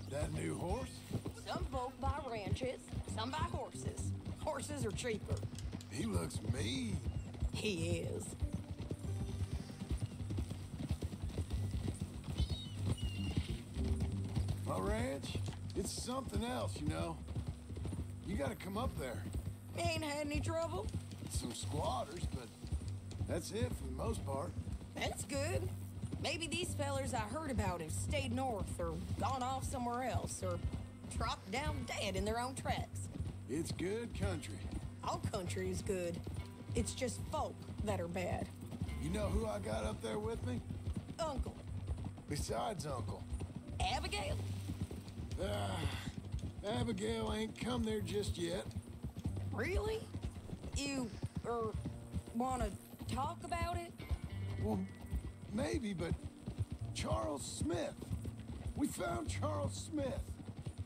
[SPEAKER 2] That new horse?
[SPEAKER 14] Some folk buy ranches, some buy horses. Horses are cheaper.
[SPEAKER 2] He looks mean.
[SPEAKER 14] He is.
[SPEAKER 2] My ranch? It's something else, you know. You gotta come up there.
[SPEAKER 14] Ain't had any trouble.
[SPEAKER 2] some squatters, but that's it for the most part.
[SPEAKER 14] That's good. Maybe these fellers I heard about have stayed north or gone off somewhere else or dropped down dead in their own tracks.
[SPEAKER 2] It's good country.
[SPEAKER 14] All country is good. It's just folk that are bad.
[SPEAKER 2] You know who I got up there with me?
[SPEAKER 14] Uncle.
[SPEAKER 2] Besides Uncle.
[SPEAKER 14] Abigail?
[SPEAKER 2] Ah, Abigail ain't come there just yet.
[SPEAKER 14] Really? You, er, wanna talk about it?
[SPEAKER 2] Well, maybe, but Charles Smith. We found Charles Smith.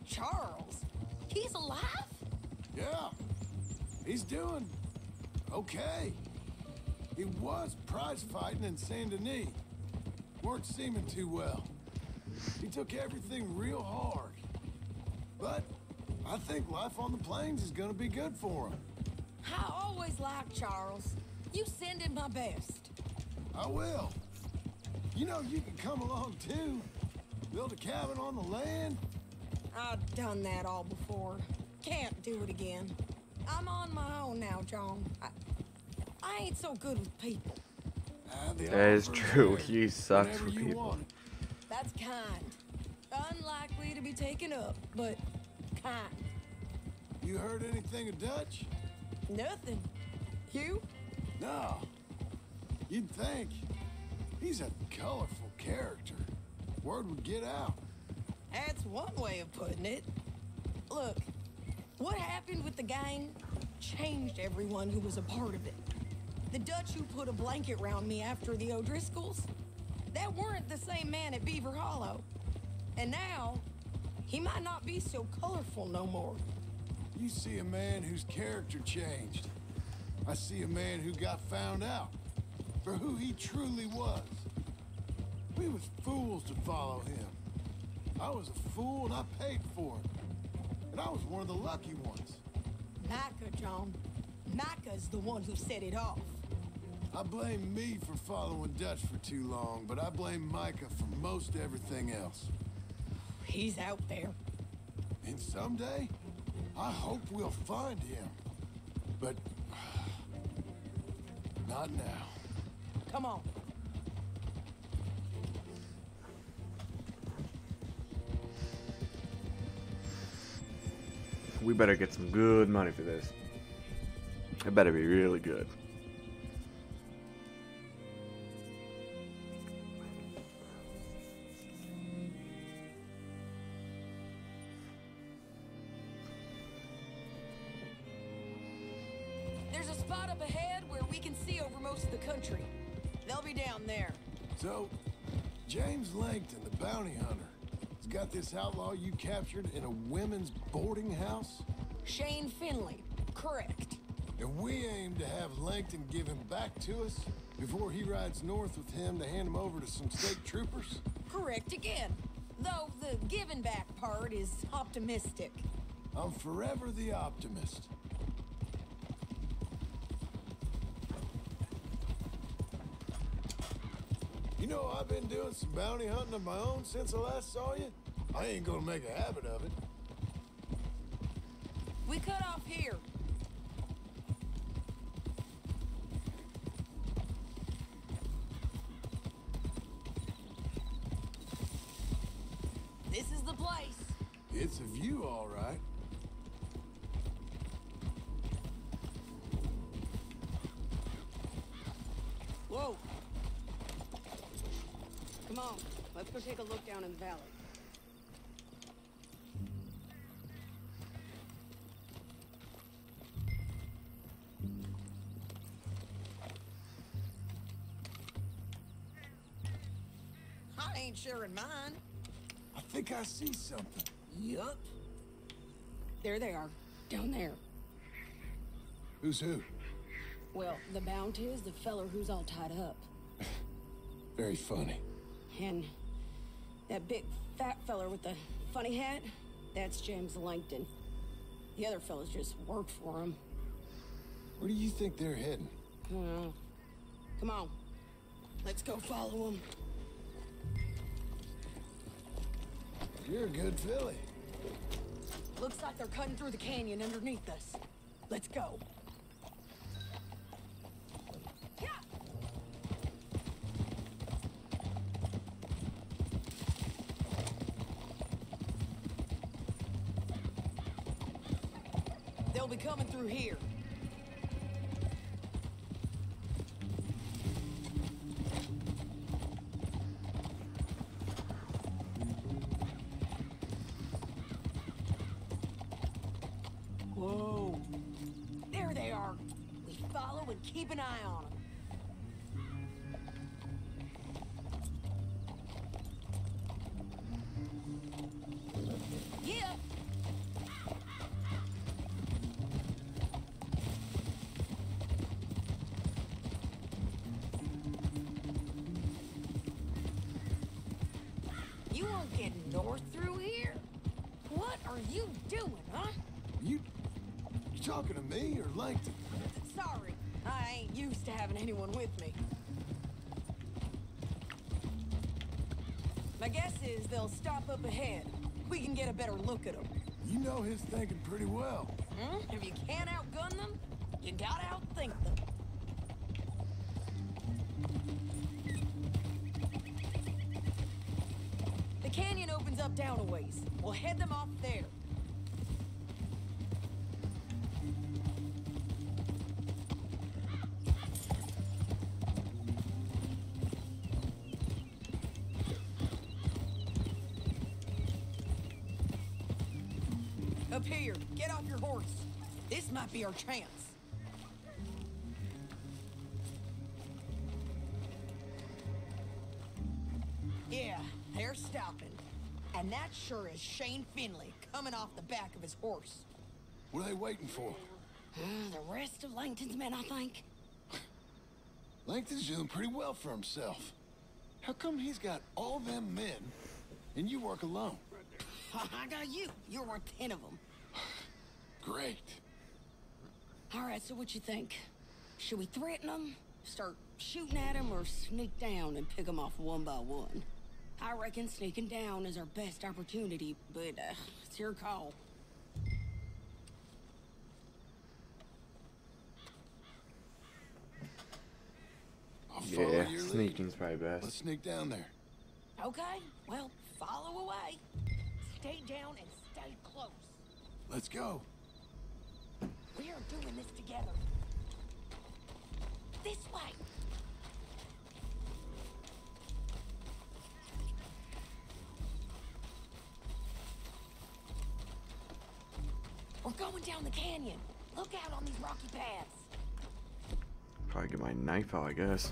[SPEAKER 14] Charles? He's alive?
[SPEAKER 2] Yeah. He's doing okay. He was prize fighting in Saint Denis. Weren't seeming too well. He took everything real hard. But I think life on the plains is gonna be good for him.
[SPEAKER 14] I always liked Charles. You send him my best.
[SPEAKER 2] I will. You know you can come along too. Build a cabin on the land.
[SPEAKER 14] I've done that all before. Can't do it again. I'm on my own now, John. I, I ain't so good with people.
[SPEAKER 1] That is true.
[SPEAKER 2] there.
[SPEAKER 1] He sucks with people.
[SPEAKER 14] That's kind. Unlikely to be taken up, but kind.
[SPEAKER 2] You heard anything of Dutch?
[SPEAKER 14] Nothing. You?
[SPEAKER 2] No. You'd think. He's a colorful character. Word would get out.
[SPEAKER 14] That's one way of putting it. Look, what happened with the gang changed everyone who was a part of it. The Dutch who put a blanket round me after the O'Driscolls, that weren't the same man at Beaver Hollow. And now, he might not be so colorful no more.
[SPEAKER 2] You see a man whose character changed. I see a man who got found out for who he truly was. We was fools to follow him. I was a fool and I paid for it. And I was one of the lucky ones.
[SPEAKER 14] Micah, John. Micah's the one who set it off.
[SPEAKER 2] I blame me for following Dutch for too long, but I blame Micah for most everything else.
[SPEAKER 14] He's out there.
[SPEAKER 2] And someday, I hope we'll find him. But not now.
[SPEAKER 14] Come on.
[SPEAKER 1] We better get some good money for this. It better be really good.
[SPEAKER 2] So, James Langton, the bounty hunter, has got this outlaw you captured in a women's boarding house?
[SPEAKER 14] Shane Finley. Correct.
[SPEAKER 2] And we aim to have Langton give him back to us before he rides north with him to hand him over to some state troopers?
[SPEAKER 14] Correct again. Though the giving back part is optimistic.
[SPEAKER 2] I'm forever the optimist. You know, I've been doing some bounty hunting of my own since I last saw you. I ain't gonna make a habit of it.
[SPEAKER 14] We cut off here. This is the place.
[SPEAKER 2] It's a view, all right.
[SPEAKER 16] Down in the valley.
[SPEAKER 14] I ain't sharing mine.
[SPEAKER 2] I think I see something.
[SPEAKER 14] Yup.
[SPEAKER 16] There they are, down there.
[SPEAKER 2] Who's who?
[SPEAKER 16] Well, the bounty is the feller who's all tied up.
[SPEAKER 2] Very funny.
[SPEAKER 16] And that big fat feller with the funny hat, that's James Langton. The other fellas just worked for him.
[SPEAKER 2] Where do you think they're heading?
[SPEAKER 16] Uh, come on, let's go follow them.
[SPEAKER 2] You're a good filly.
[SPEAKER 14] Looks like they're cutting through the canyon underneath us. Let's go. They'll be coming through here.
[SPEAKER 2] Or Langton?
[SPEAKER 14] Sorry, I ain't used to having anyone with me. My guess is they'll stop up ahead. We can get a better look at them.
[SPEAKER 2] You know his thinking pretty well.
[SPEAKER 14] Hmm? If you can't outgun them, you gotta outthink them. The canyon opens up down a ways. We'll head them off Up here, get off your horse. This might be our chance. Yeah, they're stopping. And that sure is Shane Finley coming off the back of his horse.
[SPEAKER 2] What are they waiting for?
[SPEAKER 14] Uh, the rest of Langton's men, I think.
[SPEAKER 2] Langton's doing pretty well for himself. How come he's got all them men and you work alone?
[SPEAKER 14] I got you. You're worth ten of them.
[SPEAKER 2] Great.
[SPEAKER 14] All right, so what you think? Should we threaten them, start shooting at them, or sneak down and pick them off one by one? I reckon sneaking down is our best opportunity, but uh, it's your call.
[SPEAKER 2] I'll
[SPEAKER 1] Yeah,
[SPEAKER 2] your lead.
[SPEAKER 1] sneaking's probably best.
[SPEAKER 2] Let's sneak down there.
[SPEAKER 14] Okay, well, follow away. Stay down and stay close.
[SPEAKER 2] Let's go.
[SPEAKER 14] We are doing this together. This way. We're going down the canyon. Look out on these rocky paths.
[SPEAKER 1] Probably get my knife out, I guess.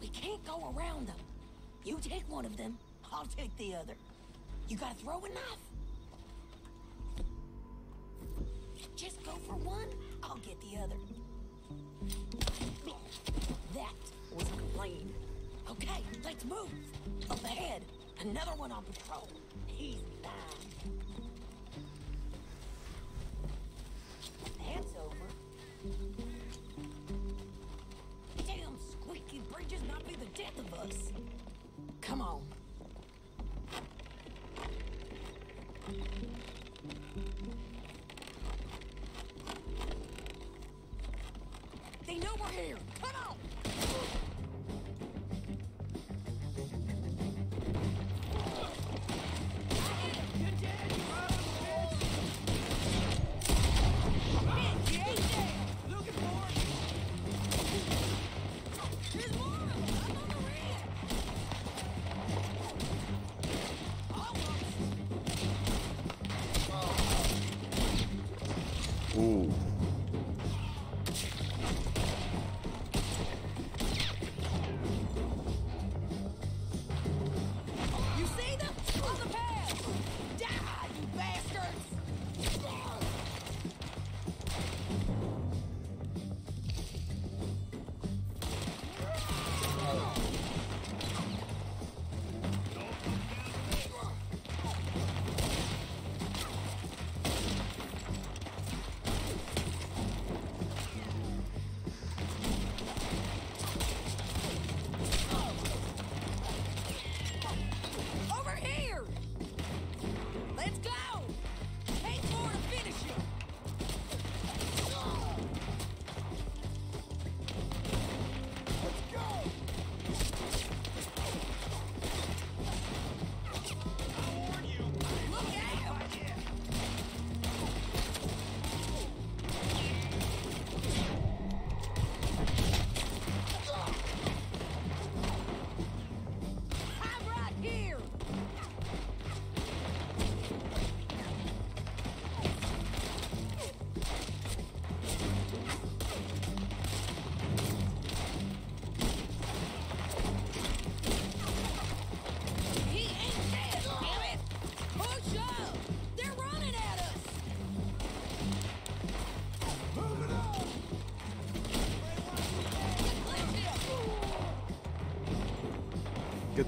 [SPEAKER 14] We can't go around them. You take one of them, I'll take the other. You gotta throw a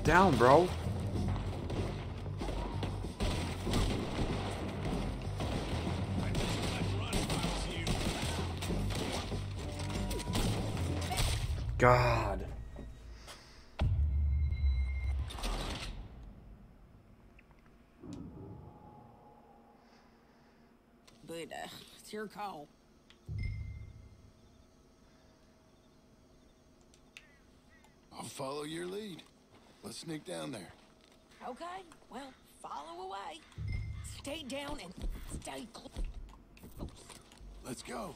[SPEAKER 1] down, bro. God.
[SPEAKER 14] But uh, it's your call.
[SPEAKER 2] I'll follow your lead. Let's sneak down there.
[SPEAKER 14] Okay, well, follow away. Stay down and stay close.
[SPEAKER 2] Let's go.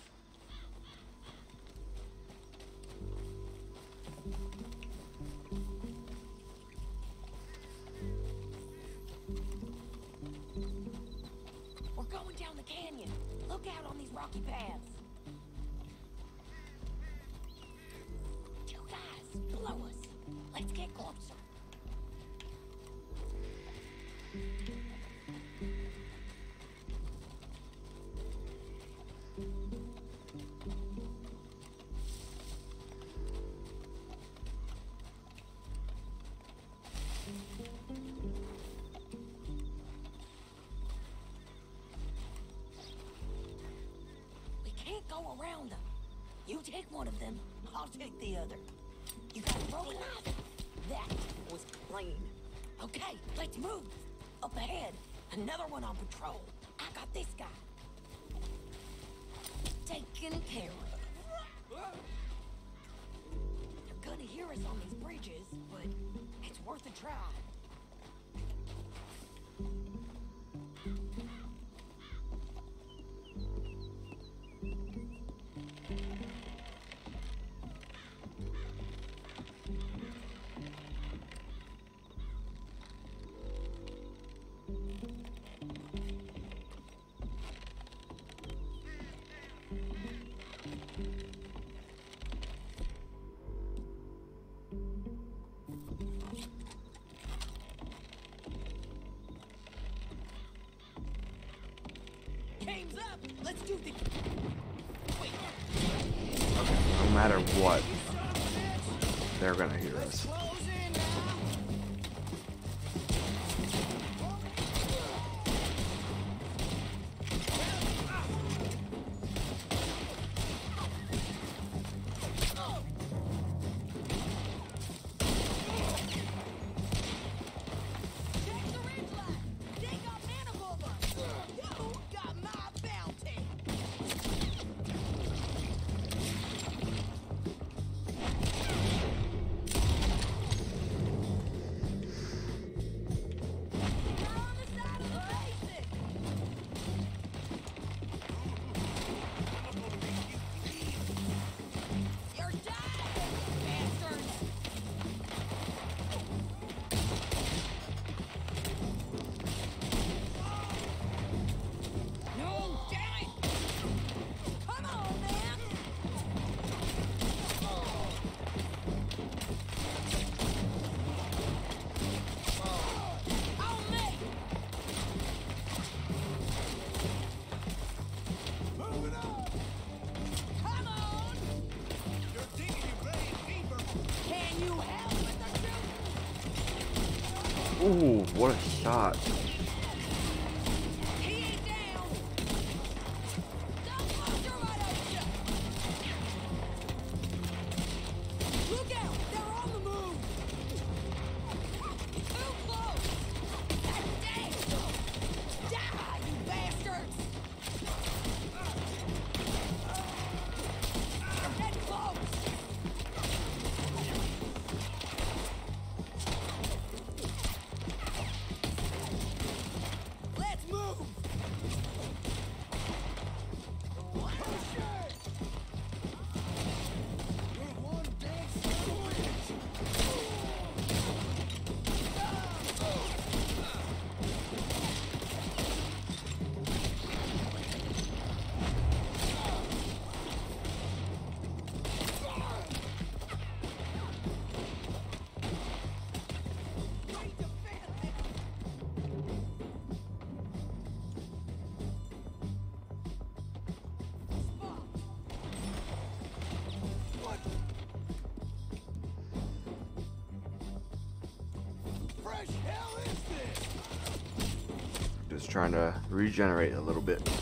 [SPEAKER 14] Go around them. You take one of them, I'll take the other. You got a broken knife? That was clean. Okay, let's move. Up ahead, another one on patrol. I got this guy. Taken care of. They're gonna hear us on these bridges, but it's worth a try. Game's up. Let's do the. Wait.
[SPEAKER 1] No matter what, they're gonna hear us. Trying to regenerate a little bit.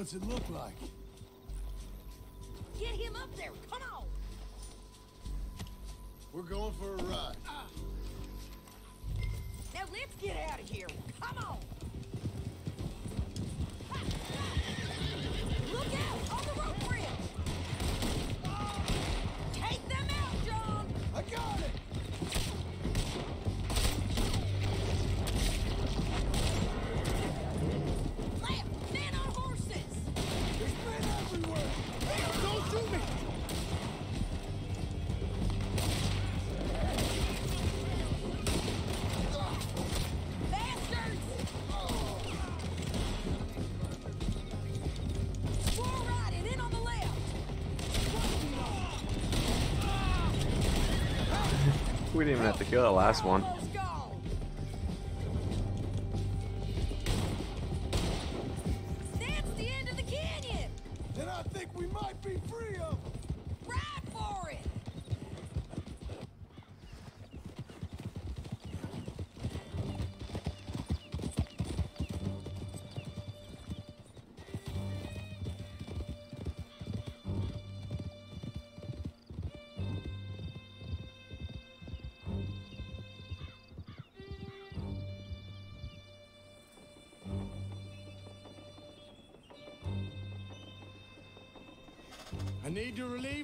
[SPEAKER 2] What's it look like?
[SPEAKER 1] Didn't even have to kill the last one.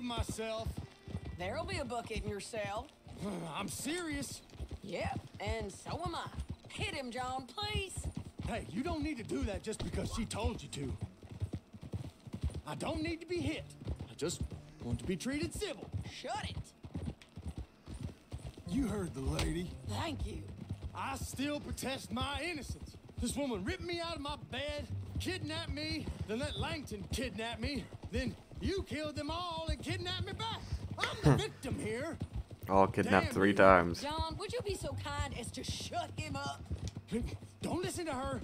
[SPEAKER 8] Myself.
[SPEAKER 14] There'll be a bucket in your cell.
[SPEAKER 8] I'm serious.
[SPEAKER 14] Yep, and so am I. Hit him, John, please.
[SPEAKER 8] Hey, you don't need to do that just because she told you to. I don't need to be hit. I just want to be treated civil.
[SPEAKER 14] Shut it.
[SPEAKER 2] You heard the lady.
[SPEAKER 14] Thank you.
[SPEAKER 8] I still protest my innocence. This woman ripped me out of my bed, kidnapped me, then let Langton kidnap me, then you killed them all and kidnapped me back. I'm the hmm. victim here.
[SPEAKER 1] All kidnapped
[SPEAKER 8] Damn
[SPEAKER 1] three
[SPEAKER 8] you.
[SPEAKER 1] times.
[SPEAKER 14] John, would you be so kind as to shut him up?
[SPEAKER 8] Don't listen to her.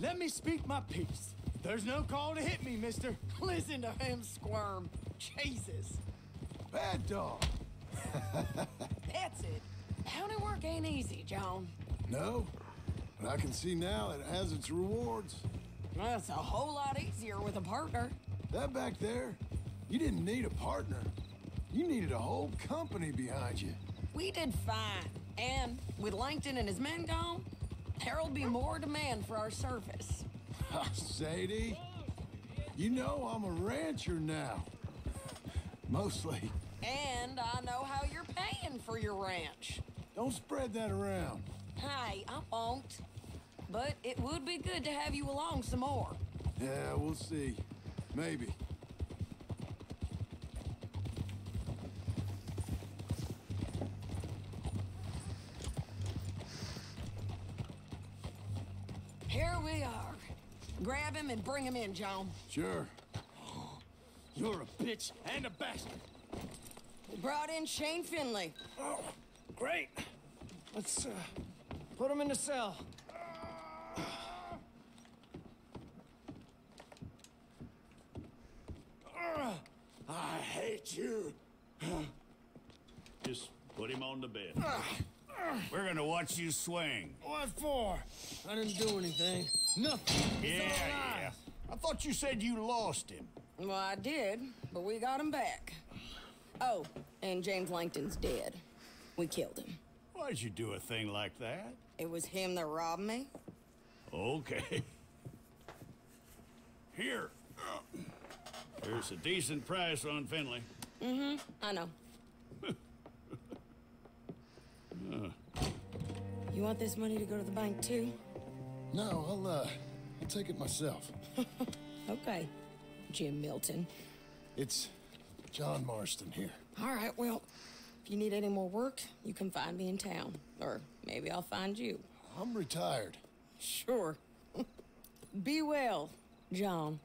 [SPEAKER 8] Let me speak my piece. There's no call to hit me, mister.
[SPEAKER 14] Listen to him squirm. Jesus.
[SPEAKER 2] Bad dog.
[SPEAKER 14] That's it. County work ain't easy, John.
[SPEAKER 2] No, but I can see now it has its rewards.
[SPEAKER 14] That's a whole lot easier with a partner.
[SPEAKER 2] That back there, you didn't need a partner. You needed a whole company behind you.
[SPEAKER 14] We did fine. And with Langton and his men gone, there'll be more demand for our service.
[SPEAKER 2] Sadie, you know I'm a rancher now. Mostly.
[SPEAKER 14] And I know how you're paying for your ranch.
[SPEAKER 2] Don't spread that around.
[SPEAKER 14] Hey, I won't. But it would be good to have you along some more.
[SPEAKER 2] Yeah, we'll see. Maybe.
[SPEAKER 14] Here we are. Grab him and bring him in, John.
[SPEAKER 2] Sure.
[SPEAKER 8] You're a bitch and a bastard.
[SPEAKER 14] We brought in Shane Finley.
[SPEAKER 8] Oh, great.
[SPEAKER 17] Let's, uh, put him in the cell.
[SPEAKER 10] I hate you.
[SPEAKER 18] Just put him on the bed. We're gonna watch you swing.
[SPEAKER 17] What for? I didn't do anything. Nothing.
[SPEAKER 18] Yeah,
[SPEAKER 17] He's all alive.
[SPEAKER 18] yeah. I thought you said you lost him.
[SPEAKER 14] Well, I did, but we got him back. Oh, and James Langton's dead. We killed him.
[SPEAKER 18] Why'd you do a thing like that?
[SPEAKER 14] It was him that robbed me.
[SPEAKER 18] Okay. Here. There's a decent price on Finley.
[SPEAKER 14] Mm-hmm, I know.
[SPEAKER 18] Uh,
[SPEAKER 14] You want this money to go to the bank, too?
[SPEAKER 2] No, I'll, uh, I'll take it myself.
[SPEAKER 14] Okay, Jim Milton.
[SPEAKER 2] It's John Marston here.
[SPEAKER 14] All right, well, if you need any more work, you can find me in town. Or maybe I'll find you.
[SPEAKER 2] I'm retired.
[SPEAKER 14] Sure. Be well, John.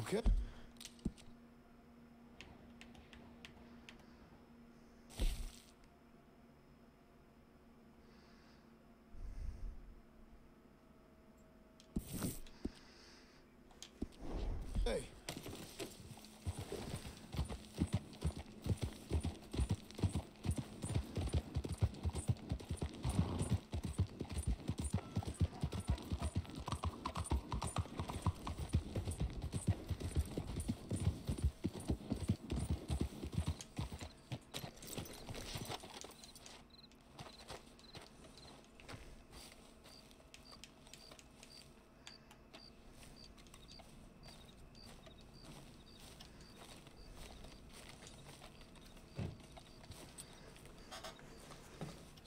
[SPEAKER 2] Okay.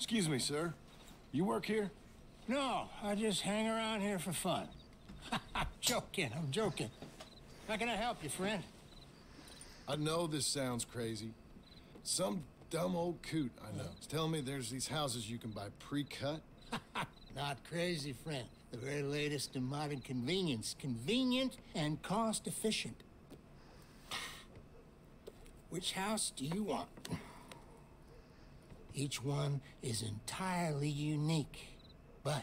[SPEAKER 2] Excuse me, sir. You work here?
[SPEAKER 17] No, I just hang around here for fun. I'm joking, I'm joking. How can I help you, friend?
[SPEAKER 2] I know this sounds crazy. Some dumb old coot I know is telling me there's these houses you can buy pre-cut.
[SPEAKER 17] Not crazy, friend. The very latest in modern convenience. Convenient and cost efficient. Which house do you want? Each one is entirely unique, but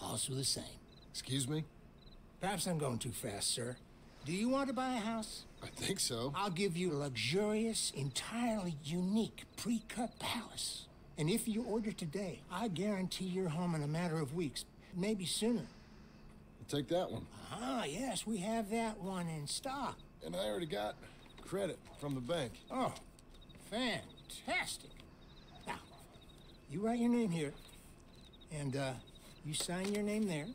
[SPEAKER 17] also the same.
[SPEAKER 2] Excuse me?
[SPEAKER 17] Perhaps I'm going too fast, sir. Do you want to buy a house?
[SPEAKER 2] I think so.
[SPEAKER 17] I'll give you a luxurious, entirely unique pre-cut palace. And if you order today, I guarantee you're home in a matter of weeks, maybe sooner.
[SPEAKER 2] I'll take that one.
[SPEAKER 17] Ah, yes, we have that one in stock.
[SPEAKER 2] And I already got credit from the bank.
[SPEAKER 17] Oh, fantastic. Now, you write your name here, and uh, you sign your name there,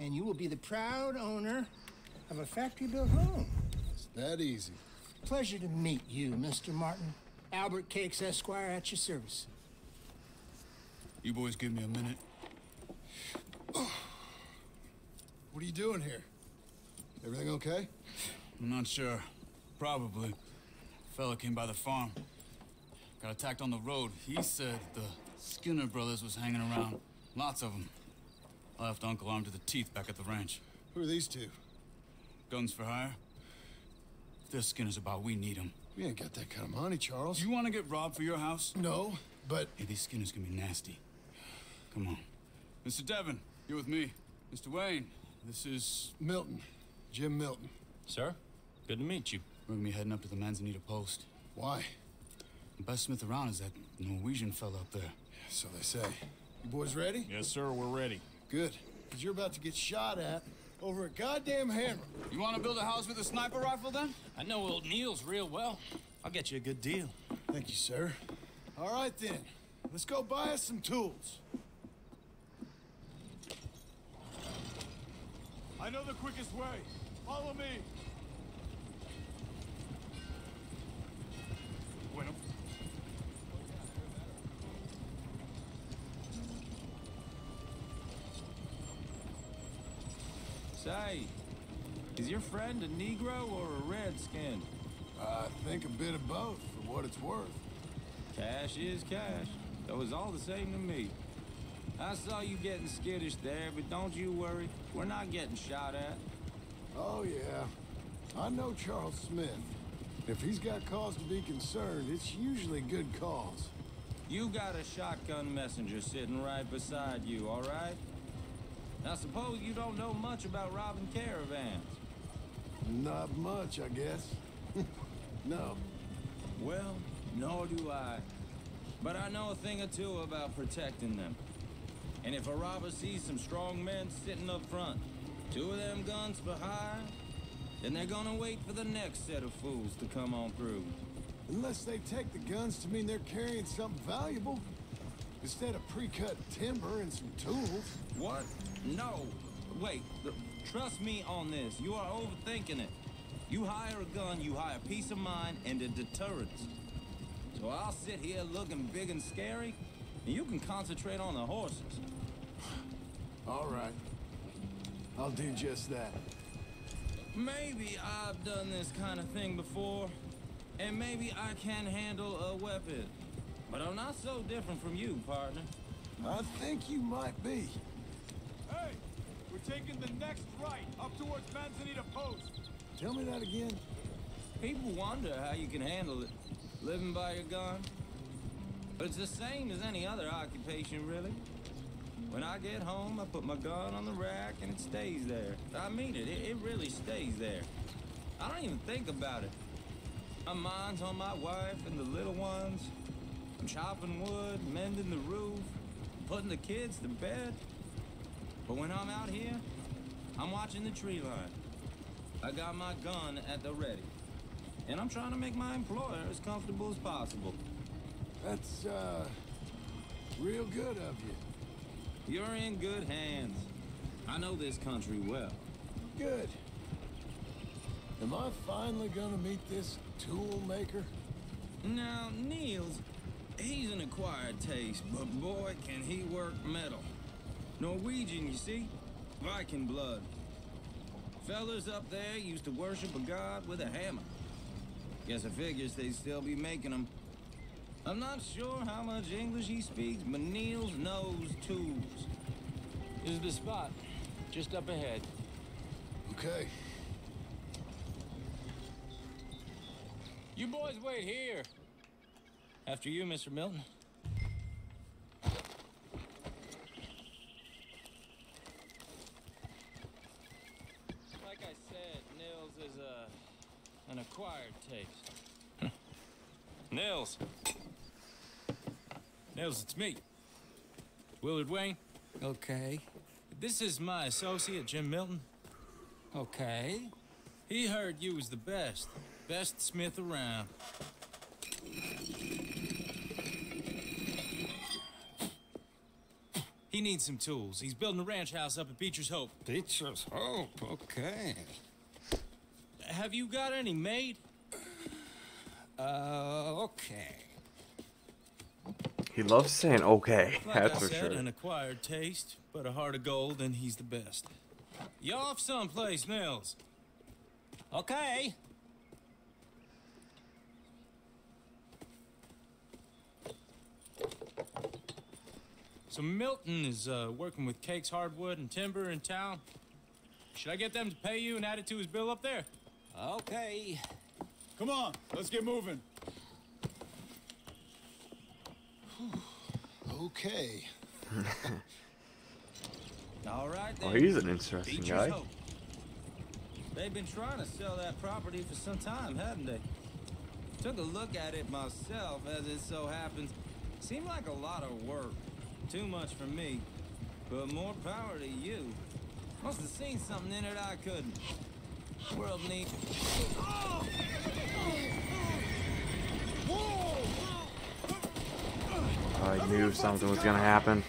[SPEAKER 17] and you will be the proud owner of a factory-built home.
[SPEAKER 2] It's that easy.
[SPEAKER 17] Pleasure to meet you, Mr. Martin. Albert Cakes Esquire at your service.
[SPEAKER 11] You boys give me a minute.
[SPEAKER 2] What are you doing here? Everything okay?
[SPEAKER 11] I'm not sure. Probably. Fella came by the farm. Got attacked on the road. He said the Skinner brothers was hanging around. Lots of them. I left Uncle armed to the teeth back at the ranch.
[SPEAKER 2] Who are these two?
[SPEAKER 11] Guns for hire? If there's Skinner's about, we need them.
[SPEAKER 2] We ain't got that kind of money, Charles.
[SPEAKER 11] You want to get robbed for your house?
[SPEAKER 2] No, but...
[SPEAKER 11] Hey, these Skinners can be nasty. Come on. Mr. Devon, you're with me. Mr. Wayne, this is...
[SPEAKER 2] Milton. Jim Milton.
[SPEAKER 7] Sir, good to meet you.
[SPEAKER 11] We're gonna be heading up to the Manzanita Post.
[SPEAKER 2] Why?
[SPEAKER 11] The best smith around is that Norwegian fella up there.
[SPEAKER 2] So they say. You boys ready?
[SPEAKER 18] Yes, sir, we're ready.
[SPEAKER 2] Good. Because you're about to get shot at over a goddamn hammer.
[SPEAKER 11] You want to build a house with a sniper rifle, then?
[SPEAKER 7] I know old Neil's real well. I'll get you a good deal.
[SPEAKER 2] Thank you, sir. All right, then. Let's go buy us some tools.
[SPEAKER 19] I know the quickest way. Follow me.
[SPEAKER 9] Say, is your friend a Negro or a Redskin?
[SPEAKER 2] I think a bit of both, for what it's worth.
[SPEAKER 9] Cash is cash. That was all the same to me. I saw you getting skittish there, but don't you worry. We're not getting shot at.
[SPEAKER 2] Oh, yeah. I know Charles Smith. If he's got cause to be concerned, it's usually good cause.
[SPEAKER 20] You got a shotgun messenger sitting right beside you, all right? Now suppose you don't know much about robbing caravans.
[SPEAKER 2] Not much, I guess. no.
[SPEAKER 20] Well, nor do I. But I know a thing or two about protecting them. And if a robber sees some strong men sitting up front, two of them guns for hire, then they're gonna wait for the next set of fools to come on through.
[SPEAKER 2] Unless they take the guns to mean they're carrying something valuable. Instead of pre-cut timber and some tools.
[SPEAKER 20] What? No. Wait, trust me on this. You are overthinking it. You hire a gun, you hire peace of mind and a deterrence. So I'll sit here looking big and scary, and you can concentrate on the horses.
[SPEAKER 2] All right. I'll do just that.
[SPEAKER 20] Maybe I've done this kind of thing before, and maybe I can handle a weapon. But I'm not so different from you, partner.
[SPEAKER 2] I think you might be.
[SPEAKER 19] Hey, we're taking the next right up towards Manzanita Post.
[SPEAKER 2] Tell me that again.
[SPEAKER 20] People wonder how you can handle it, living by your gun. But it's the same as any other occupation, really. When I get home, I put my gun on the rack and it stays there. I mean it, it, it really stays there. I don't even think about it. My mind's on my wife and the little ones. Chopping wood, mending the roof, putting the kids to bed. But when I'm out here, I'm watching the tree line. I got my gun at the ready. And I'm trying to make my employer as comfortable as possible.
[SPEAKER 2] That's, uh, real good of you.
[SPEAKER 20] You're in good hands. I know this country well.
[SPEAKER 2] Good. Am I finally gonna meet this tool maker?
[SPEAKER 20] Now, Niels, he's an acquired taste, but boy, can he work metal. Norwegian, you see? Viking blood. Fellas up there used to worship a god with a hammer. Guess I figures they'd still be making them. I'm not sure how much English he speaks, but Niels knows tools.
[SPEAKER 8] This is the spot. Just up ahead.
[SPEAKER 2] Okay.
[SPEAKER 8] You boys wait here.
[SPEAKER 20] After you, Mr. Milton. Like I said, Nils is a an acquired taste.
[SPEAKER 8] Nils. Nils, it's me. Willard Wayne.
[SPEAKER 20] Okay.
[SPEAKER 8] This is my associate, Jim Milton.
[SPEAKER 20] Okay.
[SPEAKER 8] He heard you was the best. Best smith around. He needs some tools. He's building a ranch house up at Beecher's Hope.
[SPEAKER 10] Beecher's Hope, okay.
[SPEAKER 8] Have you got any made?
[SPEAKER 10] Uh, okay.
[SPEAKER 1] He loves saying okay,
[SPEAKER 8] Like
[SPEAKER 1] that's
[SPEAKER 8] I
[SPEAKER 1] for
[SPEAKER 8] said,
[SPEAKER 1] sure.
[SPEAKER 8] an acquired taste, but a heart of gold, and he's the best. You off someplace, Nils?
[SPEAKER 20] Okay.
[SPEAKER 8] So Milton is uh, working with Cakes Hardwood and Timber in town. Should I get them to pay you and add it to his bill up there?
[SPEAKER 10] Okay.
[SPEAKER 19] Come on, let's get moving.
[SPEAKER 2] Okay.
[SPEAKER 20] All right
[SPEAKER 1] Oh, he's an interesting
[SPEAKER 20] Beecher's
[SPEAKER 1] guy.
[SPEAKER 20] Hope. They've been trying to sell that property for some time, haven't they? Took a look at it myself, as it so happens. Seemed like a lot of work. Too much for me. But more power to you. Must have seen something in it I couldn't. World needs.
[SPEAKER 1] I knew something was gonna happen.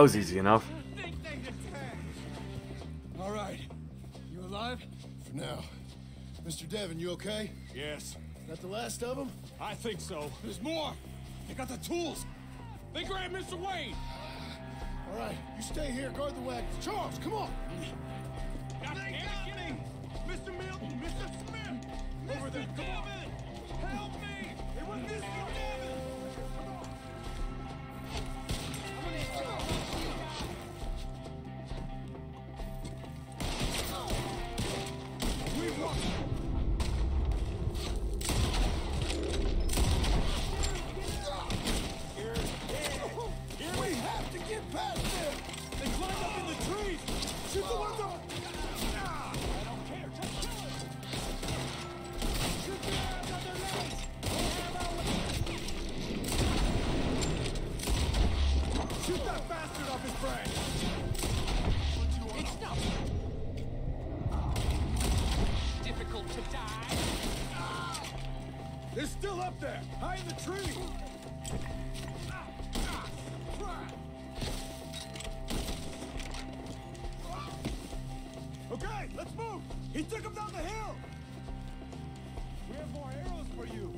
[SPEAKER 1] That was easy enough.
[SPEAKER 2] All right. You alive? For now. Mr. Devon, you okay?
[SPEAKER 18] Yes.
[SPEAKER 2] That the last of them?
[SPEAKER 18] I think so.
[SPEAKER 2] There's more. They got the tools.
[SPEAKER 18] They grabbed Mr. Wayne.
[SPEAKER 2] All right, you stay here, guard the wagons. Charles, come on. Let's move. He took him down the hill. We have more arrows for you.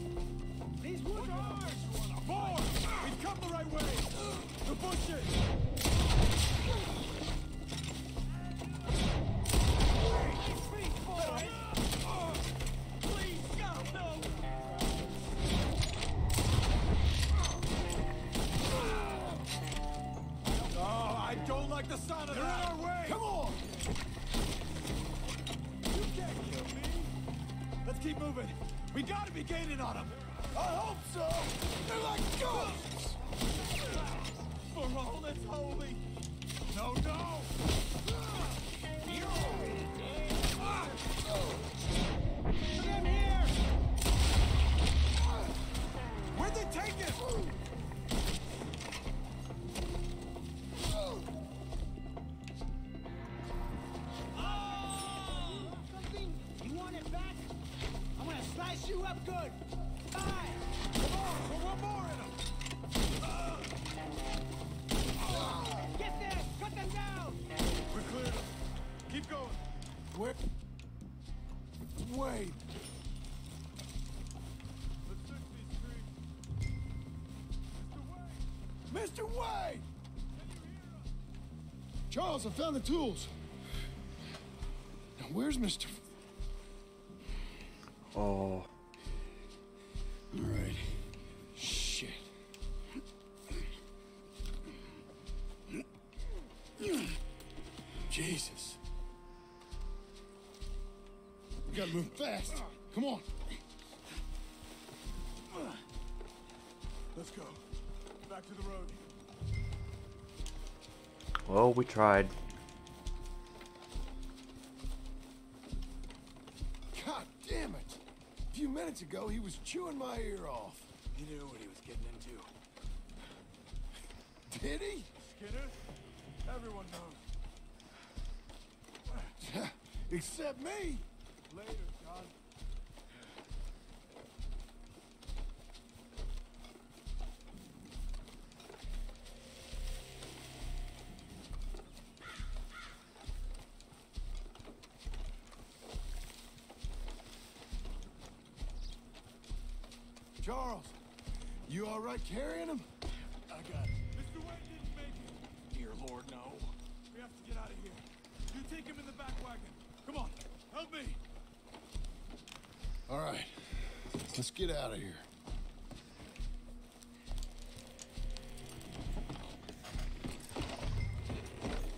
[SPEAKER 2] These woods are ours. More. We've come the right way. The bushes. Mr. Wayne! Charles, I found the tools. Now, where's Mr. we
[SPEAKER 1] tried.
[SPEAKER 2] God damn it! A few minutes ago, he was chewing my ear off.
[SPEAKER 15] He knew what he was getting into.
[SPEAKER 2] Did he?
[SPEAKER 15] Skinner? Everyone knows.
[SPEAKER 2] Except me.
[SPEAKER 15] Later, get out of here.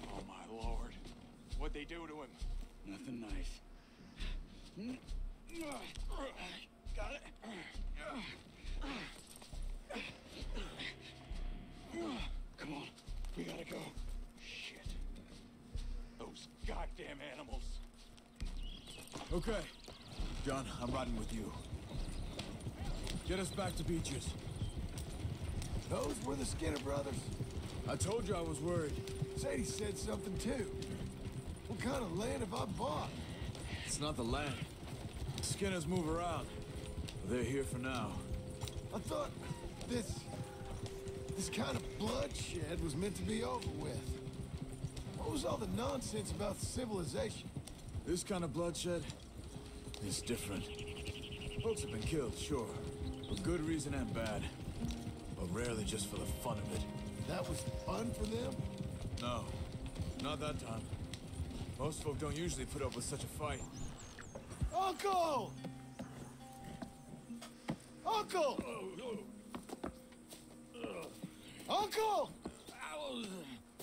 [SPEAKER 15] Oh, my Lord. What'd they do to him? Nothing nice. Got it. Come on. We gotta go. Shit. Those goddamn animals.
[SPEAKER 2] Okay. John, I'm riding with you. Get us back to Beecher's. Those were the Skinner brothers. I told you I was worried. Sadie said something too. What kind of land have I bought? It's not the land. Skinners move around. They're here for now. I thought this This kind of bloodshed was meant to be over with. What was all the nonsense about civilization?
[SPEAKER 11] This kind of bloodshed is different. Folks have been killed, sure. For good reason and bad. But rarely just for the fun of it.
[SPEAKER 2] That was fun for them?
[SPEAKER 11] No, not that time. Most folk don't usually put up with such a fight.
[SPEAKER 2] Uncle! Uncle! Uncle!
[SPEAKER 10] I was...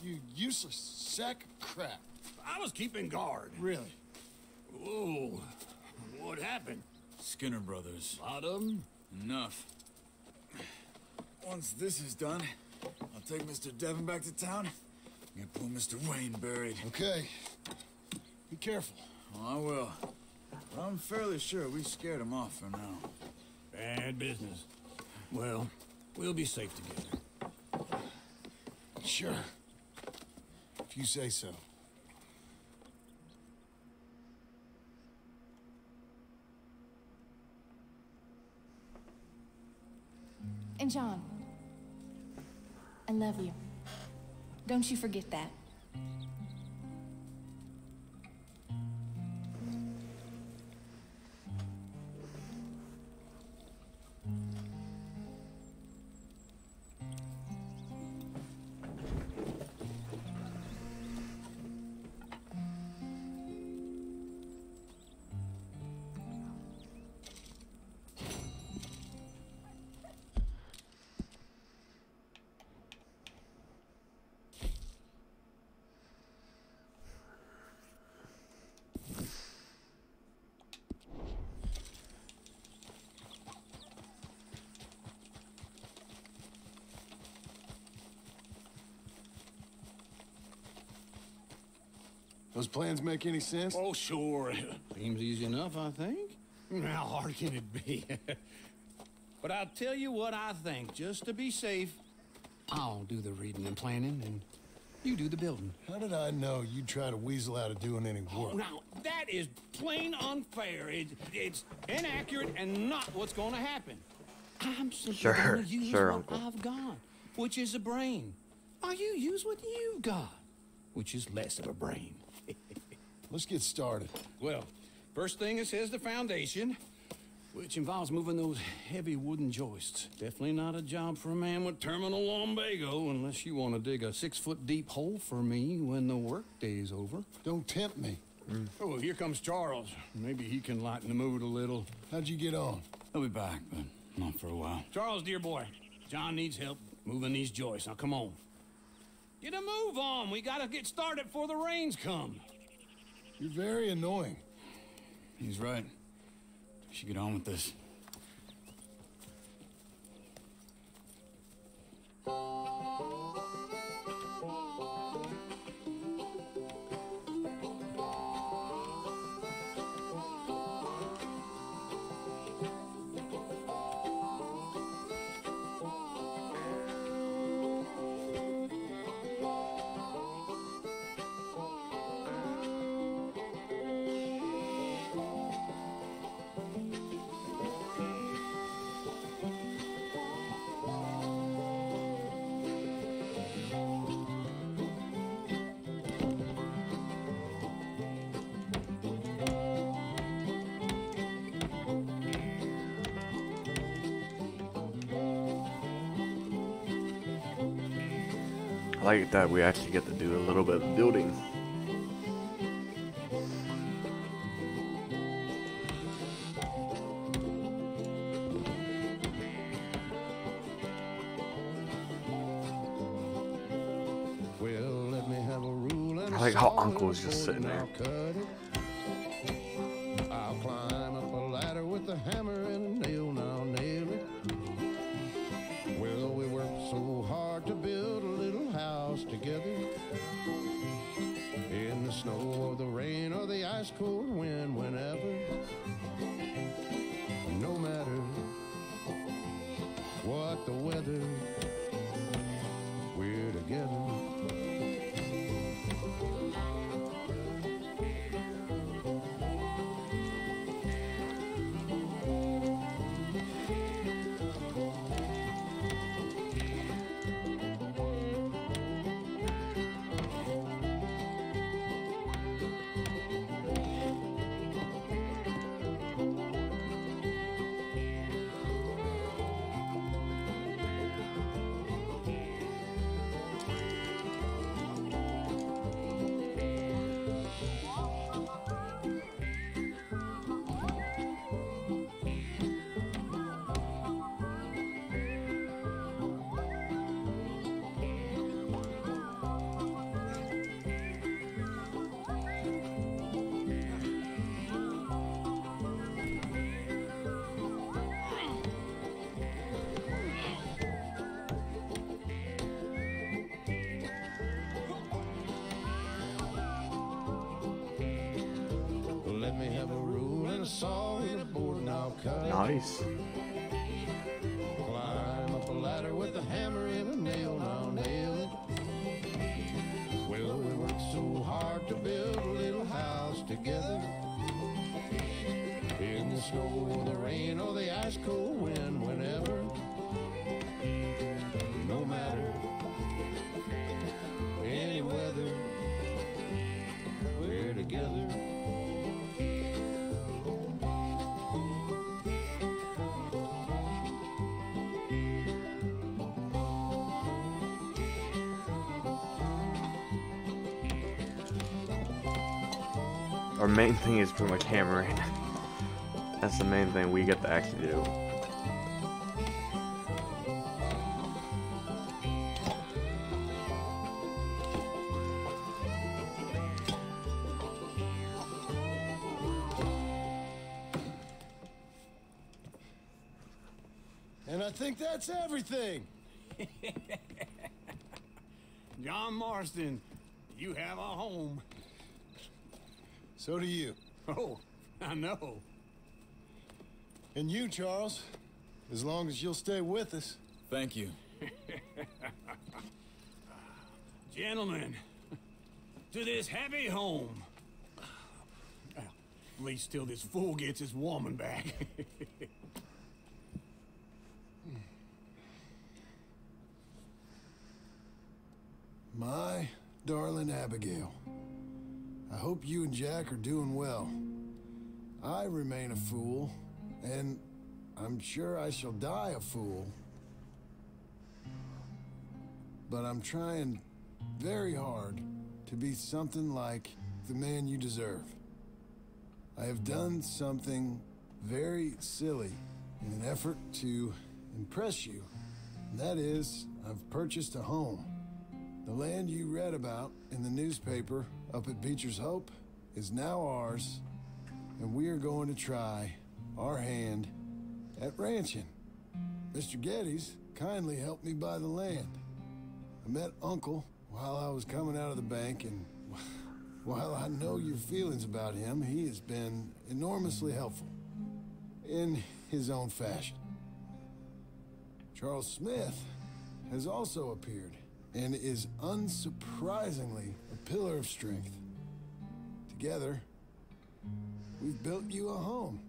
[SPEAKER 2] You useless sack of crap.
[SPEAKER 10] I was keeping guard.
[SPEAKER 2] Really?
[SPEAKER 10] Whoa. What happened?
[SPEAKER 11] Skinner brothers.
[SPEAKER 10] Lot of them?
[SPEAKER 11] Enough. Once this is done, I'll take Mr. Devon back to town and get poor Mr. Wayne buried.
[SPEAKER 2] Okay. Be careful.
[SPEAKER 11] Oh, I will. But I'm fairly sure we scared him off for now.
[SPEAKER 10] Bad business. Well, we'll be safe together.
[SPEAKER 2] Sure. If you say so.
[SPEAKER 3] And John, I love you. Don't you forget that.
[SPEAKER 2] Plans make any sense?
[SPEAKER 10] Oh, sure. Seems easy enough, I think. Hmm, how hard can it be? but I'll tell you what I think, just to be safe, I'll do the reading and planning, and you do the building.
[SPEAKER 2] How did I know you'd try to weasel out of doing any oh, work?
[SPEAKER 10] Oh, now, that is plain unfair. It, it's inaccurate and not what's going to happen. I'm simply
[SPEAKER 21] Sure,
[SPEAKER 10] going to use
[SPEAKER 21] sure,
[SPEAKER 10] what
[SPEAKER 21] Uncle.
[SPEAKER 10] I've got, which is a brain. While you use what you've got, which is less of a brain.
[SPEAKER 2] Let's get started.
[SPEAKER 10] Well, first thing it says the foundation, which involves moving those heavy wooden joists. Definitely not a job for a man with terminal lumbago unless you want to dig a six-foot deep hole for me when the workday's over.
[SPEAKER 2] Don't tempt me. Mm.
[SPEAKER 10] Oh, here comes Charles. Maybe he can lighten the mood a little.
[SPEAKER 2] How'd you get on?
[SPEAKER 1] I'll be back, but not for a while.
[SPEAKER 10] Charles, dear boy, John needs help moving these joists. Now, come on. Get a move on. We gotta get started before the rains come.
[SPEAKER 2] You're very annoying.
[SPEAKER 1] He's right. We should get on with this.
[SPEAKER 21] Like that we actually get to do a little bit of building.
[SPEAKER 22] Well, let me have a rule
[SPEAKER 21] I like how Uncle is just sitting there.
[SPEAKER 1] Nice. Our main thing is pretty much hammering. That's the main thing we get to actually do.
[SPEAKER 2] And I think that's everything.
[SPEAKER 9] John Marston, you have a home.
[SPEAKER 2] So do you.
[SPEAKER 9] Oh, I know.
[SPEAKER 2] And you, Charles. As long as you'll stay with us.
[SPEAKER 15] Thank you.
[SPEAKER 9] Gentlemen, to this happy home. At least till this fool gets his woman back.
[SPEAKER 2] My darling Abigail. I hope you and Jack are doing well. I remain a fool, and I'm sure I shall die a fool. But I'm trying very hard to be something like the man you deserve. I have done something very silly in an effort to impress you. That is, I've purchased a home. The land you read about in the newspaper up at Beecher's Hope is now ours, and we are going to try our hand at ranching. Mr. Geddes kindly helped me buy the land. I met Uncle while I was coming out of the bank, and while I know your feelings about him, he has been enormously helpful in his own fashion. Charles Smith has also appeared and is unsurprisingly pillar of strength. Together, we've built you a home.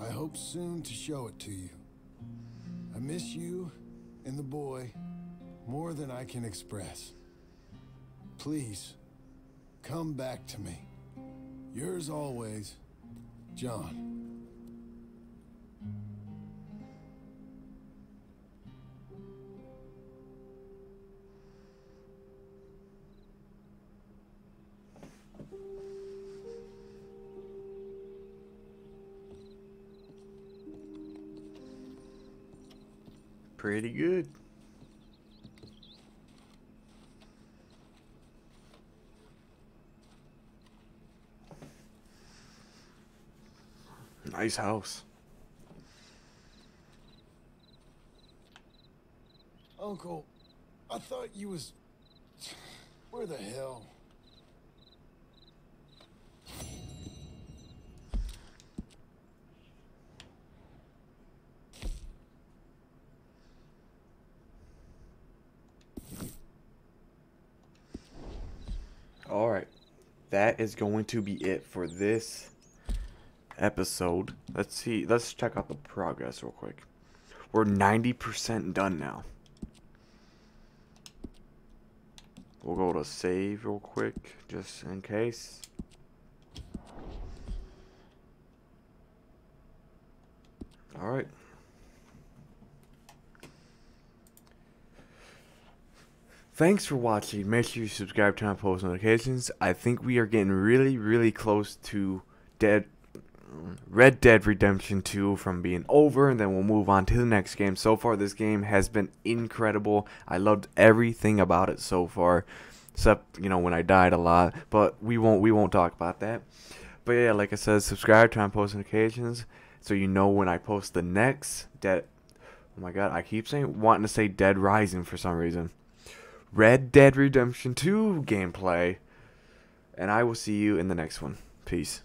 [SPEAKER 2] I hope soon to show it to you. I miss you and the boy more than I can express. Please, come back to me. Yours always, John.
[SPEAKER 1] Pretty good. Nice house.
[SPEAKER 2] Uncle, I thought you was... Where the hell?
[SPEAKER 1] All right. That is going to be it for this episode. Let's see. Let's check out the progress real quick. We're 90% done now. We'll go to save real quick, just in case. Alright. Thanks for watching. Make sure you subscribe, turn on post notifications. I think we are getting really, really close to Dead Red Dead Redemption 2 from being over, and then we'll move on to the next game. So far, this game has been incredible. I loved everything about it so far, except you know when I died a lot. But we won't we won't talk about that. But yeah, like I said, subscribe, turn on post notifications, so you know when I post the next Dead. Oh my God, I keep saying wanting to say Dead Rising for some reason. Red Dead Redemption 2 gameplay. And I will see you in the next one. Peace.